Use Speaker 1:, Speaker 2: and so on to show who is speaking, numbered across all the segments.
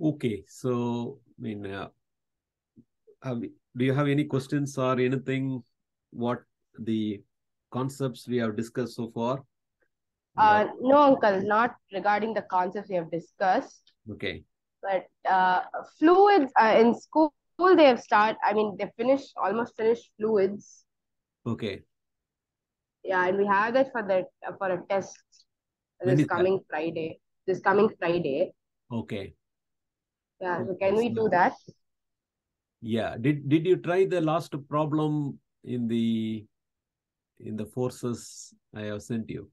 Speaker 1: Okay, so I mean, uh, have, do you have any questions or anything? What the concepts we have discussed so far?
Speaker 2: Uh, no, uncle, not regarding the concepts we have discussed,
Speaker 1: Okay,
Speaker 2: but uh, fluids uh, in school they have start. I mean, they finished almost finished fluids.
Speaker 1: okay.
Speaker 2: Yeah, and we have that for the for a test this
Speaker 1: is that?
Speaker 2: coming Friday. This coming Friday.
Speaker 1: Okay.
Speaker 2: Yeah, so can we do that?
Speaker 1: Yeah. Did did you try the last problem in the in the forces I have sent you?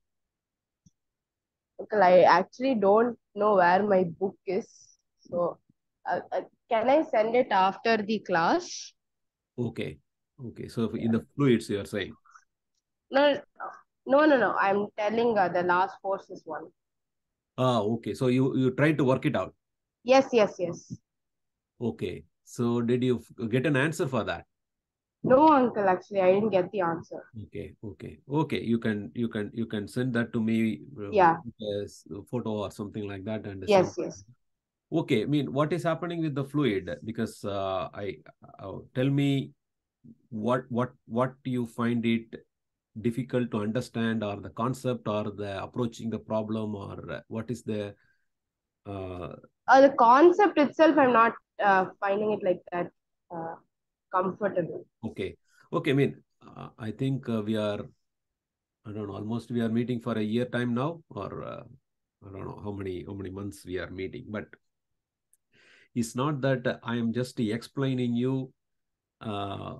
Speaker 2: Okay, I actually don't know where my book is. So, uh, uh, can I send it after the class?
Speaker 1: Okay. Okay. So in the fluids you are saying.
Speaker 2: No, no, no, no. I'm telling uh, the last forces one.
Speaker 1: Ah, okay. So you you tried to work it out.
Speaker 2: Yes, yes, yes.
Speaker 1: Okay. So did you get an answer for that?
Speaker 2: No, uncle, actually, I didn't get the answer.
Speaker 1: Okay, okay, okay. You can you can you can send that to me uh,
Speaker 2: Yeah.
Speaker 1: photo or something like that and
Speaker 2: Yes, yes.
Speaker 1: Okay, I mean, what is happening with the fluid? Because uh, I uh, tell me what what what you find it difficult to understand, or the concept, or the approaching the problem, or what is the uh,
Speaker 2: Uh, the concept itself, I'm not uh, finding it like that uh, comfortable.
Speaker 1: okay, okay. I mean, uh, I think uh, we are, I don't know, almost we are meeting for a year time now, or uh, I don't know how many how many months we are meeting, but it's not that I am just explaining you uh,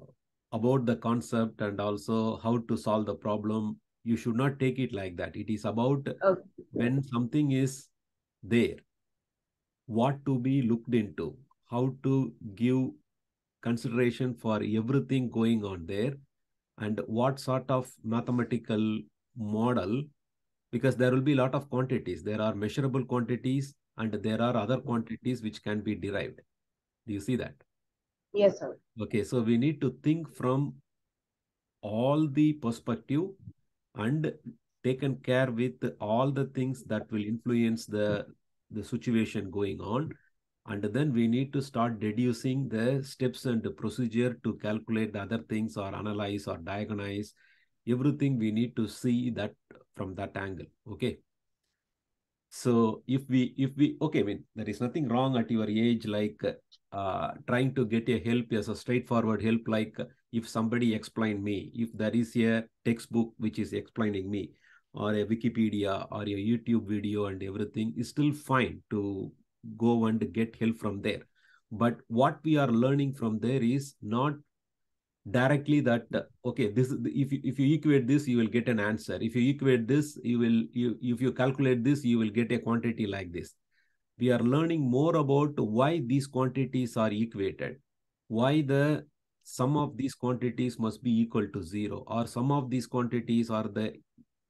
Speaker 1: about the concept and also how to solve the problem. You should not take it like that. It is about
Speaker 2: Okay.
Speaker 1: when something is there, what to be looked into, how to give consideration for everything going on there, and what sort of mathematical model, because there will be a lot of quantities. There are measurable quantities and there are other quantities which can be derived. Do you see that?
Speaker 2: Yes, sir.
Speaker 1: Okay, so we need to think from all the perspective and taken care with all the things that will influence the the situation going on. And then we need to start deducing the steps and the procedure to calculate the other things or analyze or diagnose. Everything we need to see that from that angle okay? So if we if we okay i mean there is nothing wrong at your age like uh, trying to get a help as a straightforward help like if somebody explain me if there is a textbook which is explaining me or a wikipedia or a youtube video and everything is still fine to go and get help from there. But what we are learning from there is not directly that okay this is if you, if you equate this you will get an answer. If you equate this you will you if you calculate this you will get a quantity like this. We are learning more about why these quantities are equated why the sum of these quantities must be equal to zero or some of these quantities are the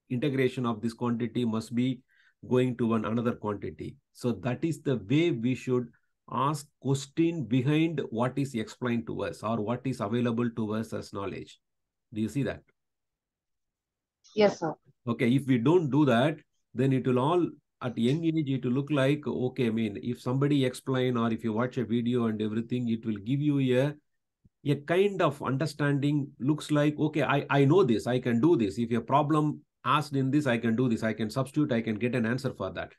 Speaker 1: integration of this quantity must be going to one another quantity. So that is the way we should ask question behind what is explained to us or what is available to us as knowledge. Do you see that?
Speaker 2: Yes, sir.
Speaker 1: okay if we don't do that then it will all at young age it will look like okay i mean if somebody explain or if you watch a video and everything it will give you a a kind of understanding looks like okay i i know this i can do this. If a problem asked in this i can do this i can substitute i can get an answer for that.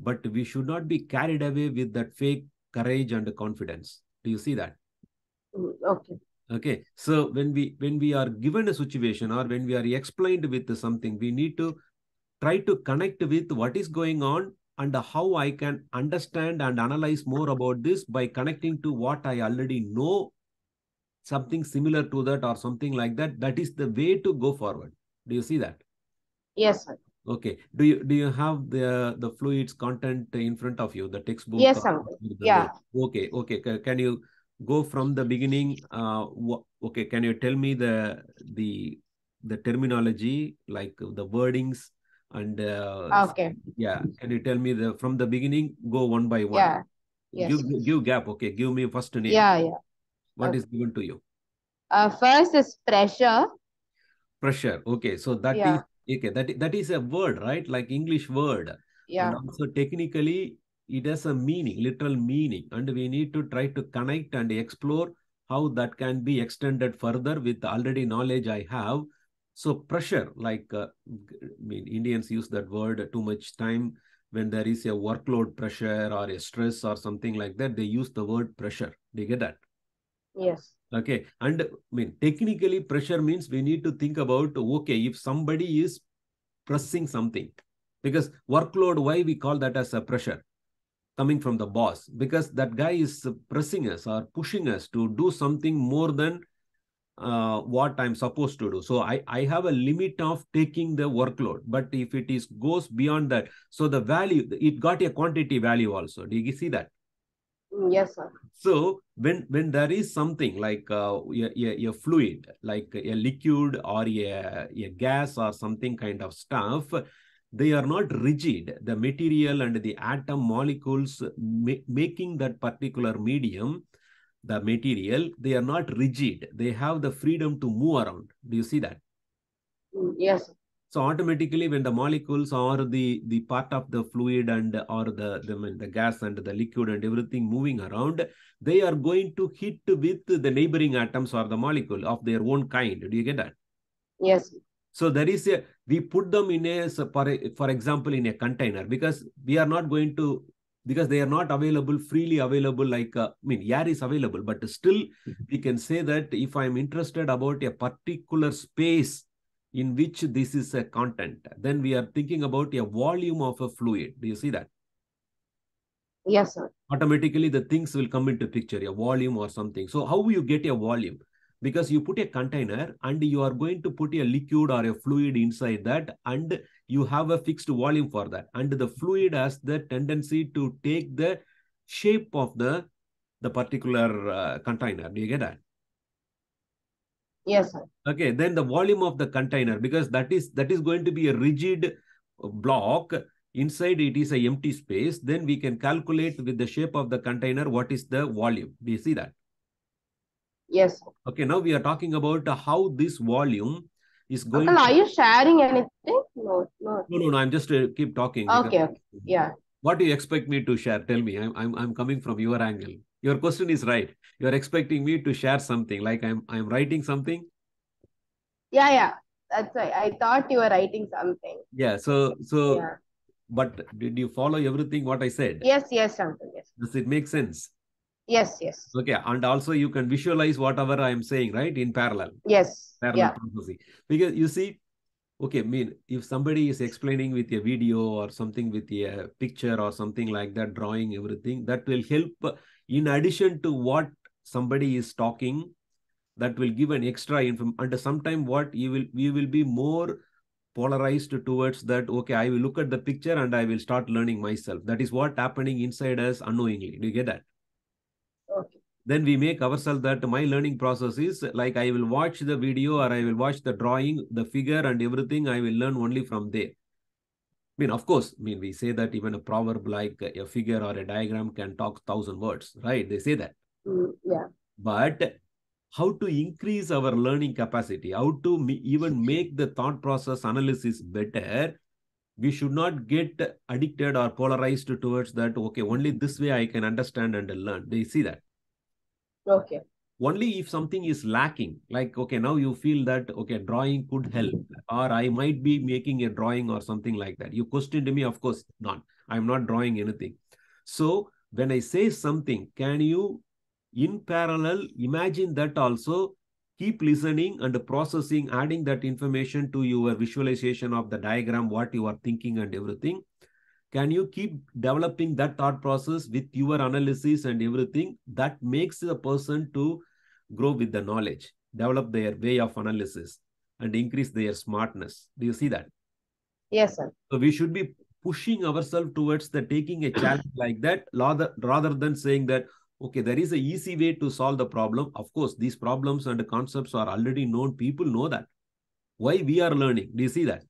Speaker 1: But we should not be carried away with that fake courage and confidence. Do you see that?
Speaker 2: Mm, Okay.
Speaker 1: okay so when we when we are given a situation or when we are explained with something we need to try to connect with what is going on and how i can understand and analyze more about this by connecting to what i already know something similar to that or something like that. That is the way to go forward. Do you see that
Speaker 2: Yes, sir.
Speaker 1: okay do you do you have the the fluids content in front of you the textbook
Speaker 2: Yes,
Speaker 1: the
Speaker 2: Yeah.
Speaker 1: okay okay Ca- can you go from the beginning uh okay can you tell me the the the terminology like the wordings and uh,
Speaker 2: Okay.
Speaker 1: yeah can you tell me the from the beginning go one by one
Speaker 2: Yeah. Yes.
Speaker 1: give give gap okay give me first name
Speaker 2: Yeah, yeah.
Speaker 1: What
Speaker 2: okay.
Speaker 1: is given to you
Speaker 2: Uh, first is pressure.
Speaker 1: pressure okay so that is
Speaker 2: Yeah.
Speaker 1: Okay that, that is a word right like english word
Speaker 2: Yeah.
Speaker 1: and also technically it has a meaning, literal meaning, and we need to try to connect and explore how that can be extended further with already knowledge I have. So pressure, like uh, I mean, Indians use that word too much time when there is a workload pressure or a stress or something like that. They use the word pressure. Do you get that?
Speaker 2: Yes.
Speaker 1: Okay. And I mean, technically, pressure means we need to think about okay, if somebody is pressing something, because workload, why we call that as a pressure coming from the boss? Because that guy is pressing us or pushing us to do something more than uh, what I'm supposed to do. So I, I have a limit of taking the workload. But if it is goes beyond that, so the value, it got a quantity value also. Do you see that?
Speaker 2: Mm, Yes, sir.
Speaker 1: So when when there is something like uh, a, a, a fluid, like a liquid or a, a gas or something kind of stuff, they are not rigid. The material and the atom molecules ma making that particular medium, the material, they are not rigid. They have the freedom to move around. Do you see that?
Speaker 2: Mm, Yes. Sir.
Speaker 1: So automatically, when the molecules or the the part of the fluid and or the the, the gas and the liquid and everything moving around, they are going to hit with the neighboring atoms or the molecule of their own kind. Do you get that?
Speaker 2: Yes.
Speaker 1: So there is a we put them in a for a- for example in a container because we are not going to because they are not available freely available like uh, I mean air is available but still we can say that if I am interested about a particular space in which this is a content then we are thinking about a volume of a fluid. Do you see that?
Speaker 2: Yes, sir.
Speaker 1: automatically the things will come into picture a volume or something so how you get a volume because you put a container and you are going to put a liquid or a fluid inside that and you have a fixed volume for that and the fluid has the tendency to take the shape of the the particular uh, container do you get that
Speaker 2: Yes, sir.
Speaker 1: okay then the volume of the container because that is that is going to be a rigid block inside it is a empty space then we can calculate with the shape of the container what is the volume do you see that
Speaker 2: Yes. sir.
Speaker 1: okay now we are talking about how this volume is going
Speaker 2: Uncle, are you sharing anything? No, no.
Speaker 1: no no no i'm just uh, keep talking because-
Speaker 2: Okay, okay. Yeah.
Speaker 1: what do you expect me to share tell me I'm, I'm i'm coming from your angle your question is right you're expecting me to share something like i'm i'm writing something
Speaker 2: Yeah, yeah. That's right. I thought you were writing something.
Speaker 1: yeah so so
Speaker 2: Yeah.
Speaker 1: but did you follow everything what i said
Speaker 2: Yes, yes, Uncle. Yes.
Speaker 1: does it make sense
Speaker 2: Yes, yes.
Speaker 1: okay and also you can visualize whatever i am saying right in parallel
Speaker 2: Yes.
Speaker 1: parallel
Speaker 2: Yeah.
Speaker 1: processing because you see okay I mean if somebody is explaining with a video or something with a picture or something like that drawing everything that will help in addition to what somebody is talking that will give an extra info and sometime what you will we will be more polarized towards that okay i will look at the picture and i will start learning myself that is what happening inside us unknowingly do you get that
Speaker 2: Okay.
Speaker 1: then we make ourselves that my learning process is like I will watch the video or I will watch the drawing, the figure and everything. I will learn only from there. I mean, of course, I mean, we say that even a proverb like a figure or a diagram can talk thousand words, right? They say that.
Speaker 2: Mm, yeah.
Speaker 1: But how to increase our learning capacity, how to even make the thought process analysis better, we should not get addicted or polarized towards that. Okay, only this way I can understand and learn. They see that
Speaker 2: Okay.
Speaker 1: Only if something is lacking like okay now you feel that okay drawing could help or i might be making a drawing or something like that. You questioned me of course not. I'm not drawing anything. So when i say something can you in parallel imagine that also keep listening and processing adding that information to your visualization of the diagram what you are thinking and everything? Can you keep developing that thought process with your analysis and everything? That makes the person to grow with the knowledge develop their way of analysis and increase their smartness. Do you see that?
Speaker 2: Yes, sir.
Speaker 1: so we should be pushing ourselves towards the taking a challenge like that rather rather than saying that okay there is a easy way to solve the problem. Of course these problems and the concepts are already known. People know that. Why we are learning? Do you see that?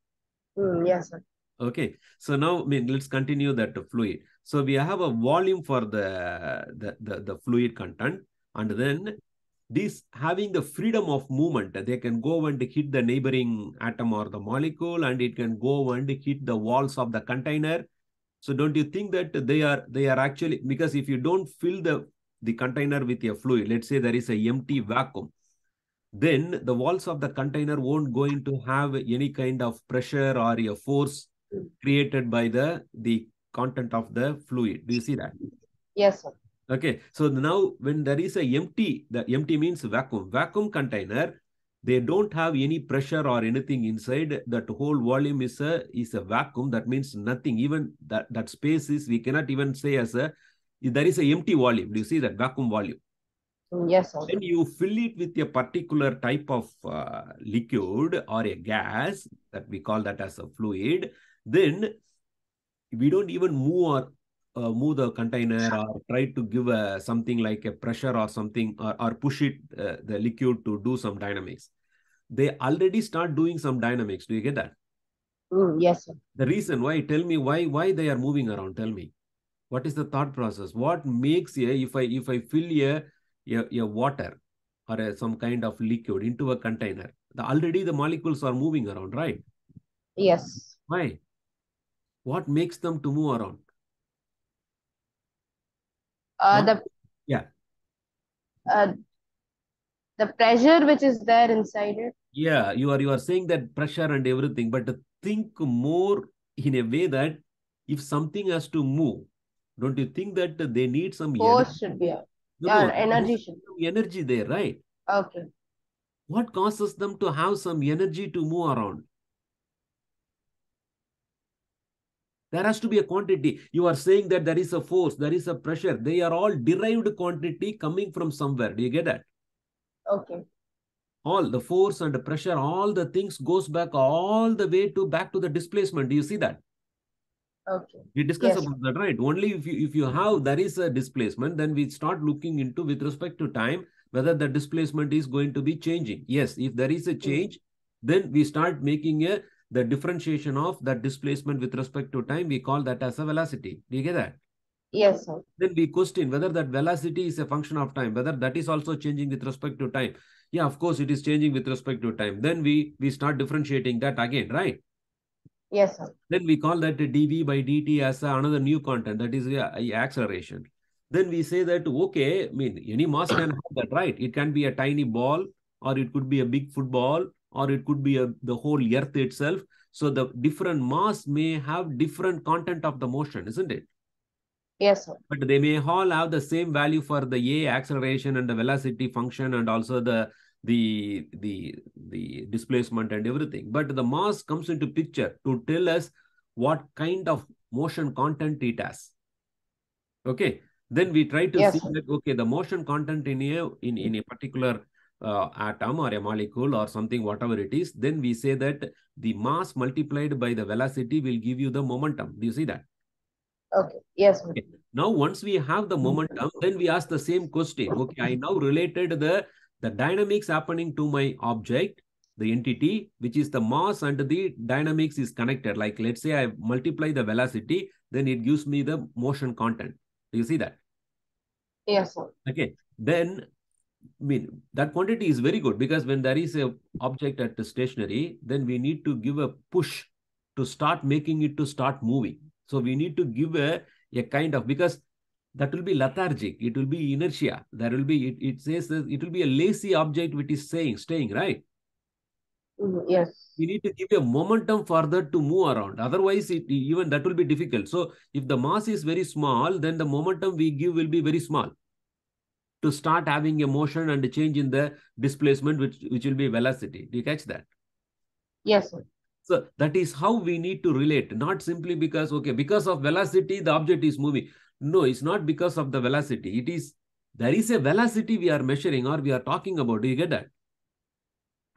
Speaker 2: Mm, yes, sir.
Speaker 1: Okay, so now I mean let's continue that fluid. So we have a volume for the the the, the fluid content, and then this having the freedom of movement, they can go and hit the neighboring atom or the molecule, and it can go and hit the walls of the container. So don't you think that they are they are actually because if you don't fill the the container with a fluid, let's say there is a empty vacuum, then the walls of the container won't going to have any kind of pressure or a force created by the the content of the fluid. Do you see that?
Speaker 2: Yes, sir.
Speaker 1: Okay, so now when there is a empty, the empty means vacuum, vacuum container, they don't have any pressure or anything inside. That whole volume is a is a vacuum. That means nothing. Even that that space is we cannot even say as a there is a empty volume. Do you see that vacuum volume?
Speaker 2: Yes, sir.
Speaker 1: Then you fill it with a particular type of uh, liquid or a gas that we call that as a fluid. Then we don't even move or uh, move the container or try to give a, something like a pressure or something or, or push it uh, the liquid to do some dynamics. They already start doing some dynamics. Do you get that?
Speaker 2: Mm, yes, sir.
Speaker 1: the reason why tell me why why they are moving around? Tell me. What is the thought process? What makes a if i if i fill a a, a water or a, some kind of liquid into a container the already the molecules are moving around right?
Speaker 2: Yes.
Speaker 1: why? What makes them to move around
Speaker 2: Uh, the
Speaker 1: Yeah.
Speaker 2: uh, the pressure which is there inside it.
Speaker 1: Yeah, you are you are saying that pressure and everything, but think more in a way that if something has to move, don't you think that they need some
Speaker 2: Force
Speaker 1: energy?
Speaker 2: should be
Speaker 1: No,
Speaker 2: yeah,
Speaker 1: no,
Speaker 2: energy should be.
Speaker 1: energy there, right?
Speaker 2: Okay.
Speaker 1: What causes them to have some energy to move around? There has to be a quantity. You are saying that there is a force, there is a pressure. They are all derived quantity coming from somewhere. Do you get that?
Speaker 2: Okay.
Speaker 1: All the force and the pressure, all the things goes back all the way to back to the displacement. Do you see that?
Speaker 2: Okay.
Speaker 1: We discuss
Speaker 2: Yes.
Speaker 1: about that, right? Only if you if you have there is a displacement, then we start looking into with respect to time whether the displacement is going to be changing. Yes, if there is a mm-hmm. change, then we start making a the differentiation of that displacement with respect to time. We call that as a velocity. Do you get that?
Speaker 2: Yes, sir.
Speaker 1: Then we question whether that velocity is a function of time, whether that is also changing with respect to time. Yeah, of course, it is changing with respect to time. Then we we start differentiating that again, right?
Speaker 2: Yes, sir.
Speaker 1: Then we call that dv by dt as another new content, that is a acceleration. Then we say that, okay, I mean, any mass can have that, right? It can be a tiny ball, or it could be a big football, or it could be a, the whole earth itself. So the different mass may have different content of the motion, isn't it?
Speaker 2: Yes, sir.
Speaker 1: But they may all have the same value for the a acceleration and the velocity function and also the the the the displacement and everything. But the mass comes into picture to tell us what kind of motion content it has. Okay. Then we try to
Speaker 2: Yes,
Speaker 1: see
Speaker 2: sir.
Speaker 1: that okay, the motion content in a in, in a particular uh, atom or a molecule or something, whatever it is, then we say that the mass multiplied by the velocity will give you the momentum. Do you see that?
Speaker 2: Okay. Yes.
Speaker 1: Okay. Now, once we have the momentum, then we ask the same question. Okay, I now related the, the dynamics happening to my object, the entity, which is the mass and the dynamics is connected. Like, let's say I multiply the velocity, then it gives me the motion content. Do you see that?
Speaker 2: Yes, sir.
Speaker 1: Okay. Then, I mean, that quantity is very good because when there is a object at the stationary, then we need to give a push to start making it to start moving. So we need to give a, a kind of, because that will be lethargic. It will be inertia. There will be, it, it says that it will be a lazy object which is saying, staying, right?
Speaker 2: Mhm. Yes.
Speaker 1: We need to give a momentum further to move around. Otherwise, it, even that will be difficult. So if the mass is very small, then the momentum we give will be very small to start having a motion and a change in the displacement, which, which will be velocity. Do you catch that?
Speaker 2: Yes, sir.
Speaker 1: So that is how we need to relate, not simply because, okay, because of velocity, the object is moving. No, it's not because of the velocity. It is, there is a velocity we are measuring or we are talking about. Do you get that?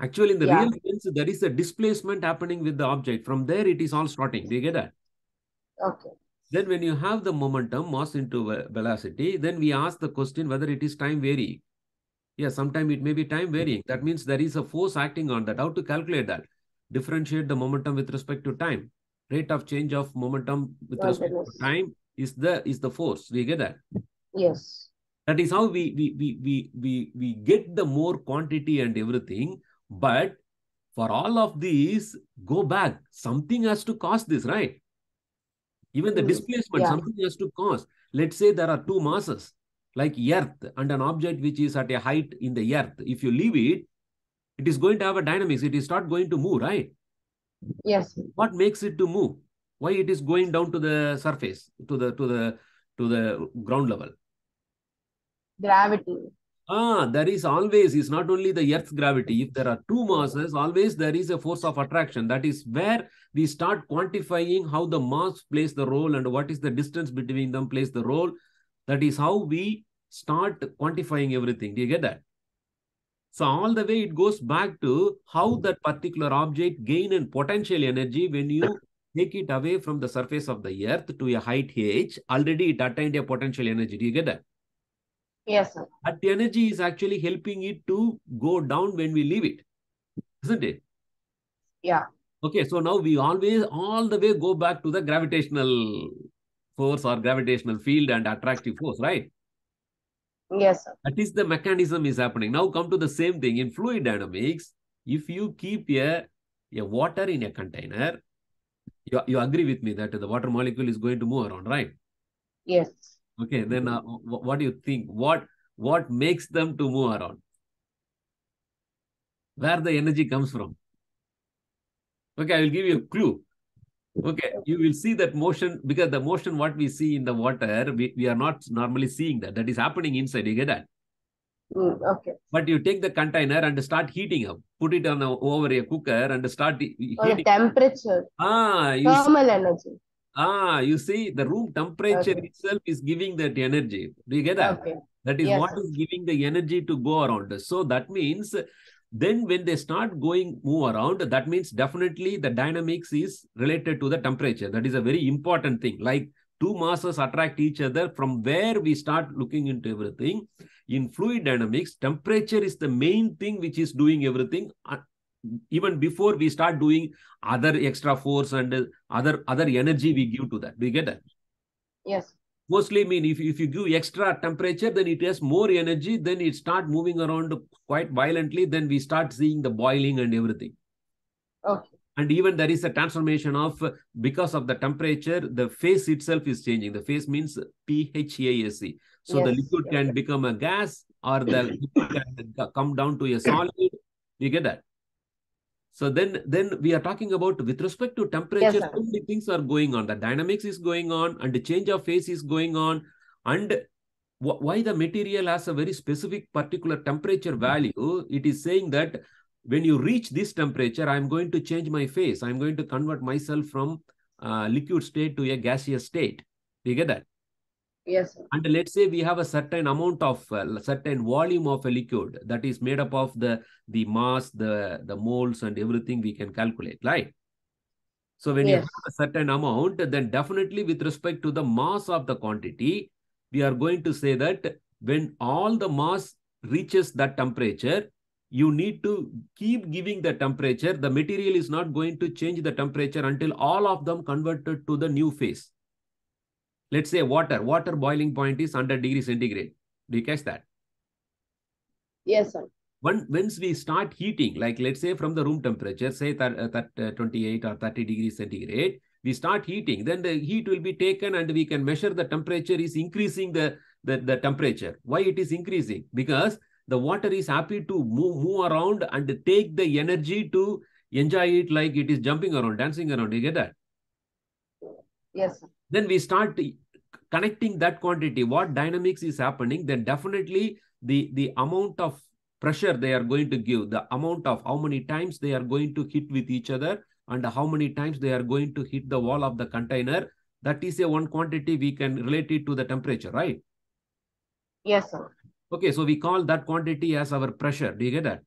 Speaker 1: Actually, in the
Speaker 2: Yeah.
Speaker 1: real sense, there is a displacement happening with the object. From there, it is all starting. Do you get that?
Speaker 2: Okay.
Speaker 1: Then when you have the momentum, mass into velocity, then we ask the question whether it is time varying. Yeah, sometime it may be time varying. That means there is a force acting on that. How to calculate that? Differentiate the momentum with respect to time. Rate of change of momentum with
Speaker 2: Oh,
Speaker 1: respect
Speaker 2: goodness.
Speaker 1: to time is the is the force. Do you get that?
Speaker 2: Yes.
Speaker 1: That is how we we we we we, we get the more quantity and everything. But for all of these, go back. Something has to cause this, right? Even the
Speaker 2: Mm,
Speaker 1: displacement,
Speaker 2: yeah.
Speaker 1: something has to cause. Let's say there are two masses, like Earth and an object which is at a height in the Earth. If you leave it, it is going to have a dynamics. It is not going to move, right?
Speaker 2: Yes.
Speaker 1: What makes it to move? Why it is going down to the surface, to the to the to the ground level?
Speaker 2: Gravity.
Speaker 1: Ah, there is always, is not only the Earth's gravity. If there are two masses, always there is a force of attraction. That is where we start quantifying how the mass plays the role and what is the distance between them plays the role. That is how we start quantifying everything. Do you get that? So all the way it goes back to how that particular object gain and potential energy when you take it away from the surface of the earth to a height h. Already it attained a potential energy. Do you get that?
Speaker 2: Yes, sir.
Speaker 1: that energy is actually helping it to go down when we leave it, isn't it?
Speaker 2: Yeah.
Speaker 1: Okay, so now we always all the way go back to the gravitational force or gravitational field and attractive force, right?
Speaker 2: Yes, sir.
Speaker 1: That is the mechanism is happening. Now come to the same thing in fluid dynamics. If you keep a, a water in a container, you, you agree with me that the water molecule is going to move around, right?
Speaker 2: Yes.
Speaker 1: Okay, then uh, what do you think? What what makes them to move around? Where the energy comes from? Okay, I will give you a clue. Okay, you will see that motion because the motion what we see in the water, we, we are not normally seeing that. That is happening inside. You get that?
Speaker 2: Mm, okay.
Speaker 1: But you take the container and start heating up. Put it on a, over a cooker and start he-
Speaker 2: So the
Speaker 1: heating.
Speaker 2: temperature,
Speaker 1: Ah, you see,
Speaker 2: thermal energy.
Speaker 1: Ah, you see, the room temperature
Speaker 2: Okay.
Speaker 1: itself is giving that energy. Do you get that?
Speaker 2: Okay.
Speaker 1: That is
Speaker 2: Yes,
Speaker 1: what is giving the energy to go around. So that means then when they start going move around, that means definitely the dynamics is related to the temperature. That is a very important thing. Like two masses attract each other from where we start looking into everything. In fluid dynamics, temperature is the main thing which is doing everything. Even before we start doing other extra force and other other energy we give to that. Do you get that?
Speaker 2: Yes.
Speaker 1: mostly mean if, if you give extra temperature then it has more energy then it start moving around quite violently then we start seeing the boiling and everything
Speaker 2: Okay.
Speaker 1: and even there is a transformation of because of the temperature the phase itself is changing the phase means phasc so the liquid
Speaker 2: yes,
Speaker 1: can become a gas or the liquid can come down to a solid you get that so then then we are talking about with respect to temperature
Speaker 2: sir.
Speaker 1: so many things are going on. The dynamics is going on and the change of phase is going on. And wh- why the material has a very specific particular temperature value? It is saying that when you reach this temperature i'm going to change my phase. I'm going to convert myself from uh, liquid state to a gaseous state. Do you get that
Speaker 2: Yes. sir.
Speaker 1: and let's say we have a certain amount of uh, certain volume of a liquid that is made up of the the mass the the moles and everything we can calculate right so when you have a certain amount then definitely with respect to the mass of the quantity we are going to say that when all the mass reaches that temperature you need to keep giving the temperature the material is not going to change the temperature until all of them converted to the new phase let's say water water boiling point is 100 degrees centigrade. Do you catch that?
Speaker 2: Yes, sir.
Speaker 1: when once we start heating like let's say from the room temperature say that, uh, that uh, 28 or 30 degrees centigrade we start heating then the heat will be taken and we can measure the temperature is increasing the the, the temperature. Why it is increasing? Because the water is happy to move move around and take the energy to enjoy it like it is jumping around dancing around. You get that?
Speaker 2: Yes, sir.
Speaker 1: then we start connecting that quantity what dynamics is happening then definitely the the amount of pressure they are going to give the amount of how many times they are going to hit with each other and how many times they are going to hit the wall of the container that is a one quantity we can relate it to the temperature right
Speaker 2: Yes, sir.
Speaker 1: okay so we call that quantity as our pressure do you get that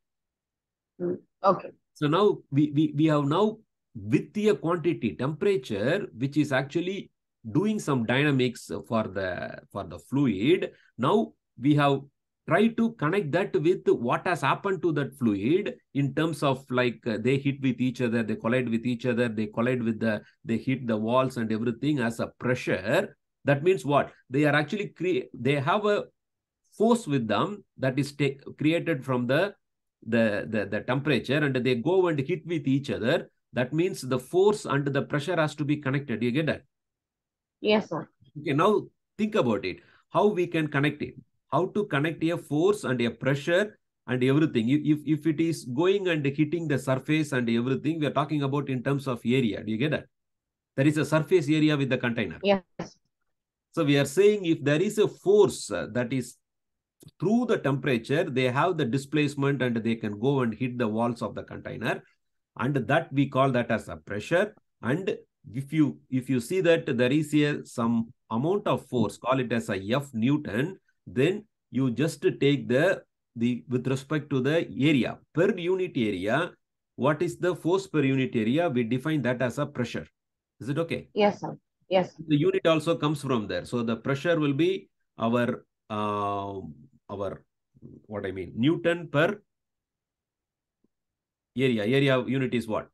Speaker 1: mm,
Speaker 2: Okay.
Speaker 1: So now we, we, we have now with the quantity temperature, which is actually doing some dynamics for the for the fluid. Now we have tried to connect that with what has happened to that fluid in terms of like uh, they hit with each other, they collide with each other, they collide with the they hit the walls and everything as a pressure. That means what? They are actually create they have a force with them that is take, created from the the, the the temperature and they go and hit with each other that means the force and the pressure has to be connected you get that
Speaker 2: Yes, sir.
Speaker 1: Okay, now think about it. How we can connect it? How to connect a force and a pressure and everything. If, if, it is going and hitting the surface and everything, we are talking about in terms of area. Do you get that? There is a surface area with the container.
Speaker 2: Yes.
Speaker 1: So we are saying if there is a force uh, that is through the temperature, they have the displacement and they can go and hit the walls of the container. And that we call that as a pressure. And if you if you see that there is a some amount of force, call it as a F Newton, then you just take the the with respect to the area per unit area, what is the force per unit area? We define that as a pressure. Is it okay?
Speaker 2: Yes, sir. Yes.
Speaker 1: The unit also comes from there. So the pressure will be our uh, our what I mean Newton per area. Area unit is what?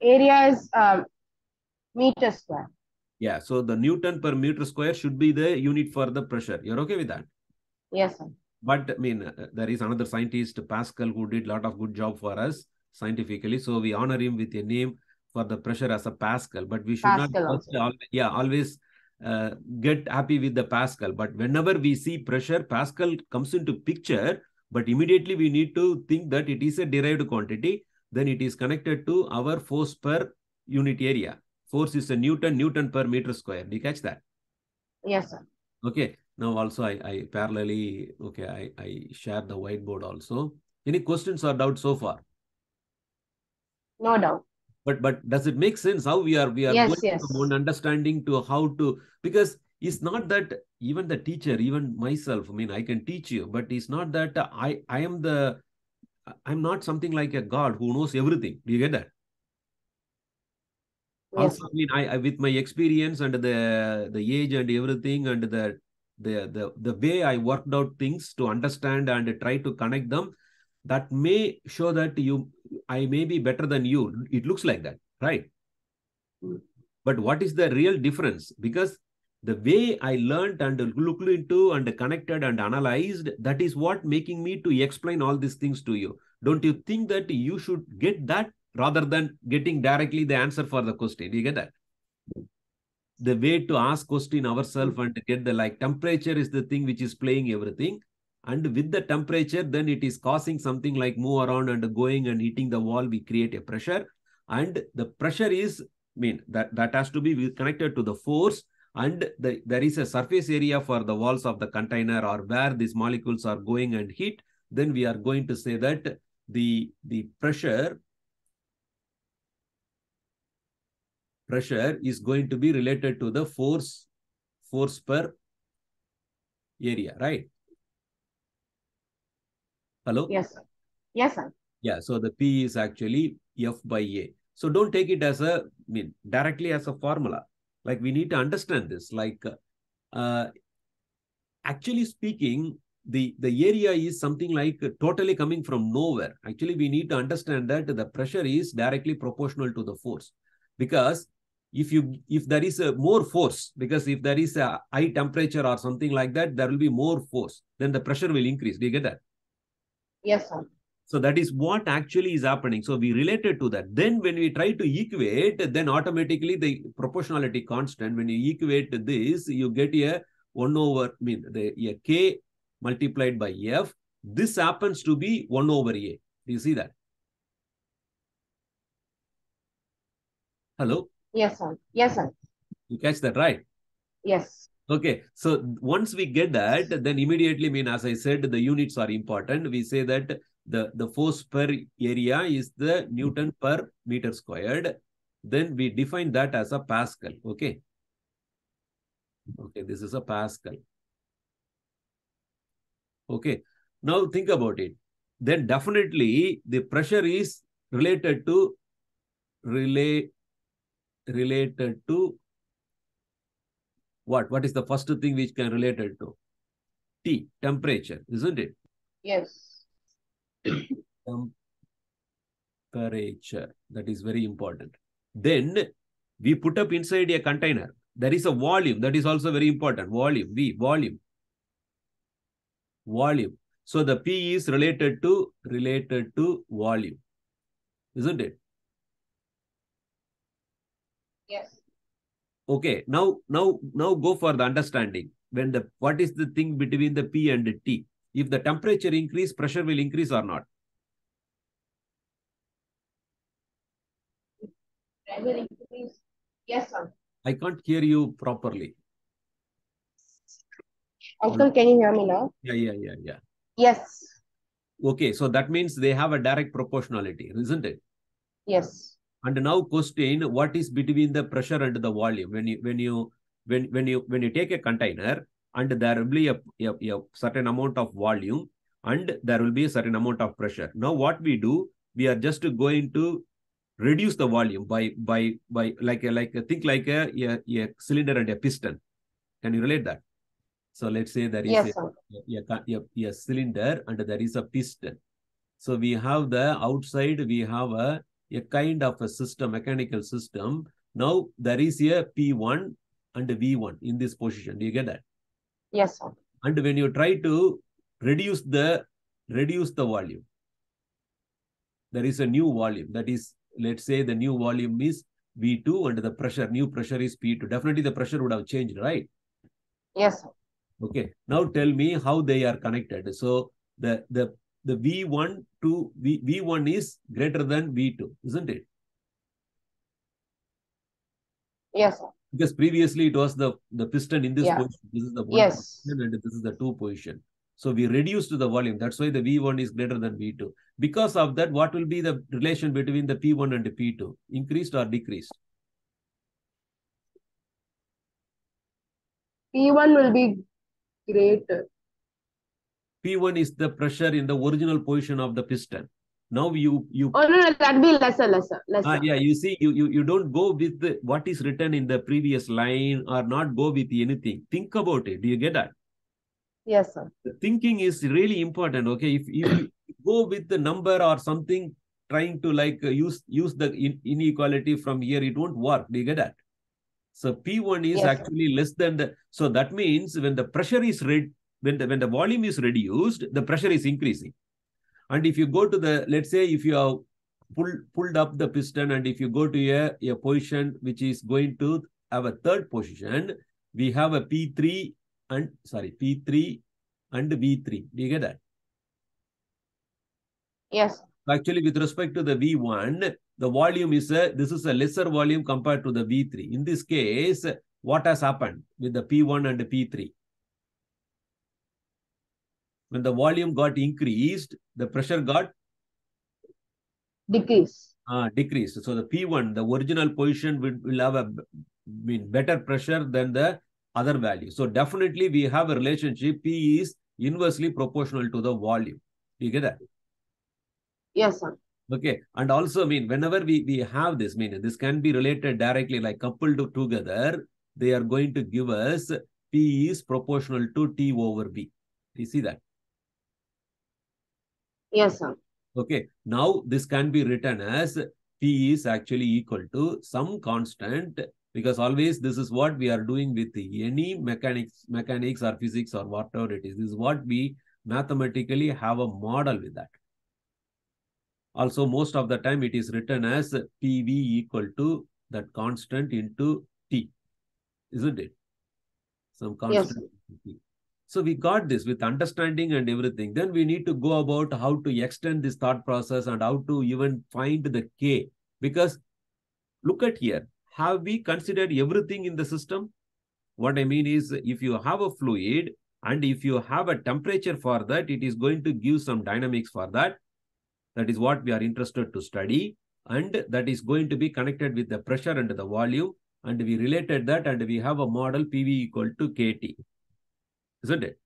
Speaker 2: Area is um, meter square.
Speaker 1: Yeah. So the Newton per meter square should be the unit for the pressure. You're okay with that?
Speaker 2: Yes, sir.
Speaker 1: But I mean, uh, there is another scientist, Pascal, who did a lot of good job for us scientifically. So we honor him with a name for the pressure as a Pascal. But we should
Speaker 2: Pascal
Speaker 1: not,
Speaker 2: also.
Speaker 1: al- yeah, always uh, get happy with the Pascal. But whenever we see pressure, Pascal comes into picture. But immediately we need to think that it is a derived quantity. Then it is connected to our force per unit area. Force is a Newton, Newton per meter square. Do you catch that?
Speaker 2: Yes, sir.
Speaker 1: Okay. Now also I, I parallelly, okay, I, I share the whiteboard also. Any questions or doubts so far?
Speaker 2: No doubt.
Speaker 1: But but does it make sense how we are we are
Speaker 2: Yes,
Speaker 1: going
Speaker 2: yes.
Speaker 1: from one understanding to how to because it's not that even the teacher, even myself, I mean I can teach you, but it's not that I I am the I'm not something like a God who knows everything. Do you get that?
Speaker 2: Yes.
Speaker 1: also, I mean, I, I with my experience and the the age and everything and the the the the way I worked out things to understand and try to connect them, that may show that you I may be better than you. It looks like that, right?
Speaker 2: Mm.
Speaker 1: But what is the real difference? Because the way I learned and looked into and connected and analyzed, that is what making me to explain all these things to you. Don't you think that you should get that rather than getting directly the answer for the question? You get that? The way to ask question ourselves and get the like temperature is the thing which is playing everything. And with the temperature, then it is causing something like move around and going and hitting the wall. We create a pressure. And the pressure is, I mean, that, that has to be connected to the force and the, there is a surface area for the walls of the container or where these molecules are going and hit, then we are going to say that the, the pressure pressure is going to be related to the force force per area, right? Hello?
Speaker 2: Yes, sir. Yes, sir.
Speaker 1: Yeah, so the P is actually F by A. So don't take it as a, I mean, directly as a formula. Like we need to understand this. Like, uh, actually speaking, the, the area is something like totally coming from nowhere. Actually, we need to understand that the pressure is directly proportional to the force. Because if you if there is a more force, because if there is a high temperature or something like that, there will be more force, then the pressure will increase. Do you get that?
Speaker 2: Yes, sir.
Speaker 1: So that is what actually is happening. So we related to that. Then when we try to equate, then automatically the proportionality constant, when you equate this, you get a 1 over, I mean, the a k multiplied by f. This happens to be 1 over a. Do you see that? Hello?
Speaker 2: Yes, sir. Yes, sir.
Speaker 1: You catch that, right?
Speaker 2: Yes.
Speaker 1: Okay, so once we get that, then immediately, I mean, as I said, the units are important. We say that the, the force per area is the Newton per meter squared. Then we define that as a Pascal. Okay. Okay, this is a Pascal. Okay, now think about it. Then definitely the pressure is related to relate related to what? What is the first thing which can relate it to? T, temperature, isn't it?
Speaker 2: Yes.
Speaker 1: Temperature. That is very important. Then we put up inside a container. There is a volume. That is also very important. Volume. V, volume. Volume. So the P is related to related to volume. Isn't it?
Speaker 2: Yes.
Speaker 1: Okay, now now now go for the understanding. When the what is the thing between the P and the T? If the temperature increase, pressure will increase or not?
Speaker 2: Pressure increase. Yes, sir.
Speaker 1: I can't hear you properly.
Speaker 2: Uncle, can you hear me now?
Speaker 1: Yeah, yeah, yeah, yeah.
Speaker 2: Yes.
Speaker 1: Okay, so that means they have a direct proportionality, isn't it?
Speaker 2: Yes.
Speaker 1: And now question, what is between the pressure and the volume? When you when you when when you when you take a container and there will be a, a, a certain amount of volume and there will be a certain amount of pressure. Now what we do, we are just going to reduce the volume by by by like a, like a, think like a, a, a cylinder and a piston. Can you relate that? So let's say there is
Speaker 2: Yes,
Speaker 1: a, a, a cylinder and there is a piston. So we have the outside, we have a, a kind of a system, mechanical system. Now there is a P1 and a V1 in this position. Do you get that?
Speaker 2: Yes, sir.
Speaker 1: And when you try to reduce the reduce the volume, there is a new volume. That is, let's say the new volume is V2 and the pressure, new pressure is P2. Definitely the pressure would have changed, right?
Speaker 2: Yes, sir.
Speaker 1: Okay. Now tell me how they are connected. So the the the V1 to V, V1 is greater than V2, isn't it?
Speaker 2: Yes, sir.
Speaker 1: Because previously it was the, the piston in this
Speaker 2: Yeah.
Speaker 1: position. This is the one
Speaker 2: Yes.
Speaker 1: position and this is the two position. So we reduced the volume. That's why the V1 is greater than V2. Because of that, what will be the relation between the P1 and the P2? Increased or decreased?
Speaker 2: P1 will be greater.
Speaker 1: P1 is the pressure in the original position of the piston. Now you you
Speaker 2: Oh, no, no, that'd be lesser, lesser, lesser.
Speaker 1: Ah, yeah, you see, you, you, you don't go with the, what is written in the previous line or not go with anything. Think about it. Do you get that?
Speaker 2: Yes, sir.
Speaker 1: The thinking is really important. Okay, if, if you go with the number or something, trying to like uh, use use the in, inequality from here, it won't work. Do you get that? So P1 is
Speaker 2: Yes, sir.
Speaker 1: actually less than the. So that means when the pressure is read, when the when the volume is reduced, the pressure is increasing. And if you go to the, let's say, if you have pulled pulled up the piston, and if you go to a, a position which is going to have a third position, we have a P3 and sorry P3 and V3. Do you get that?
Speaker 2: Yes.
Speaker 1: Actually, with respect to the V1, the volume is a this is a lesser volume compared to the V3. In this case, what has happened with the P1 and the P3? When the volume got increased, the pressure got
Speaker 2: Decrease.
Speaker 1: uh, decreased. So the P1, the original position will, will have a mean better pressure than the other value. So definitely we have a relationship. P is inversely proportional to the volume. Do You get that?
Speaker 2: Yes, sir.
Speaker 1: Okay. And also, I mean, whenever we, we have this, mean this can be related directly, like coupled to- together, they are going to give us P is proportional to T over V. You see that?
Speaker 2: Yes, sir.
Speaker 1: Okay, now this can be written as P is actually equal to some constant because always this is what we are doing with any mechanics, mechanics or physics or whatever it is. This is what we mathematically have a model with that. Also, most of the time it is written as PV equal to that constant into T, isn't it? Some
Speaker 2: Yes.
Speaker 1: constant. into T. So we got this with understanding and everything. Then we need to go about how to extend this thought process and how to even find the K. Because look at here, have we considered everything in the system? What I mean is, if you have a fluid and if you have a temperature for that, it is going to give some dynamics for that. That is what we are interested to study. And that is going to be connected with the pressure and the volume. And we related that and we have a model PV equal to KT. Isn't it?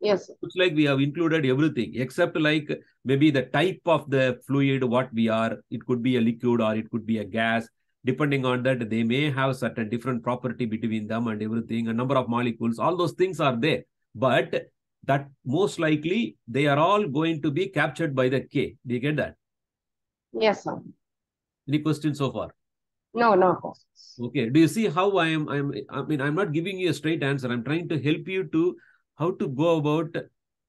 Speaker 2: Yes,
Speaker 1: looks like we have included everything except like maybe the type of the fluid what we are. It could be a liquid or it could be a gas. Depending on that they may have certain different property between them and everything a number of molecules. All those things are there. But that most likely they are all going to be captured by the k. Do you get that?
Speaker 2: Yes, sir.
Speaker 1: any questions so far
Speaker 2: No, no.
Speaker 1: Okay. Do you see how I am? I'm. I mean, I'm not giving you a straight answer. I'm trying to help you to how to go about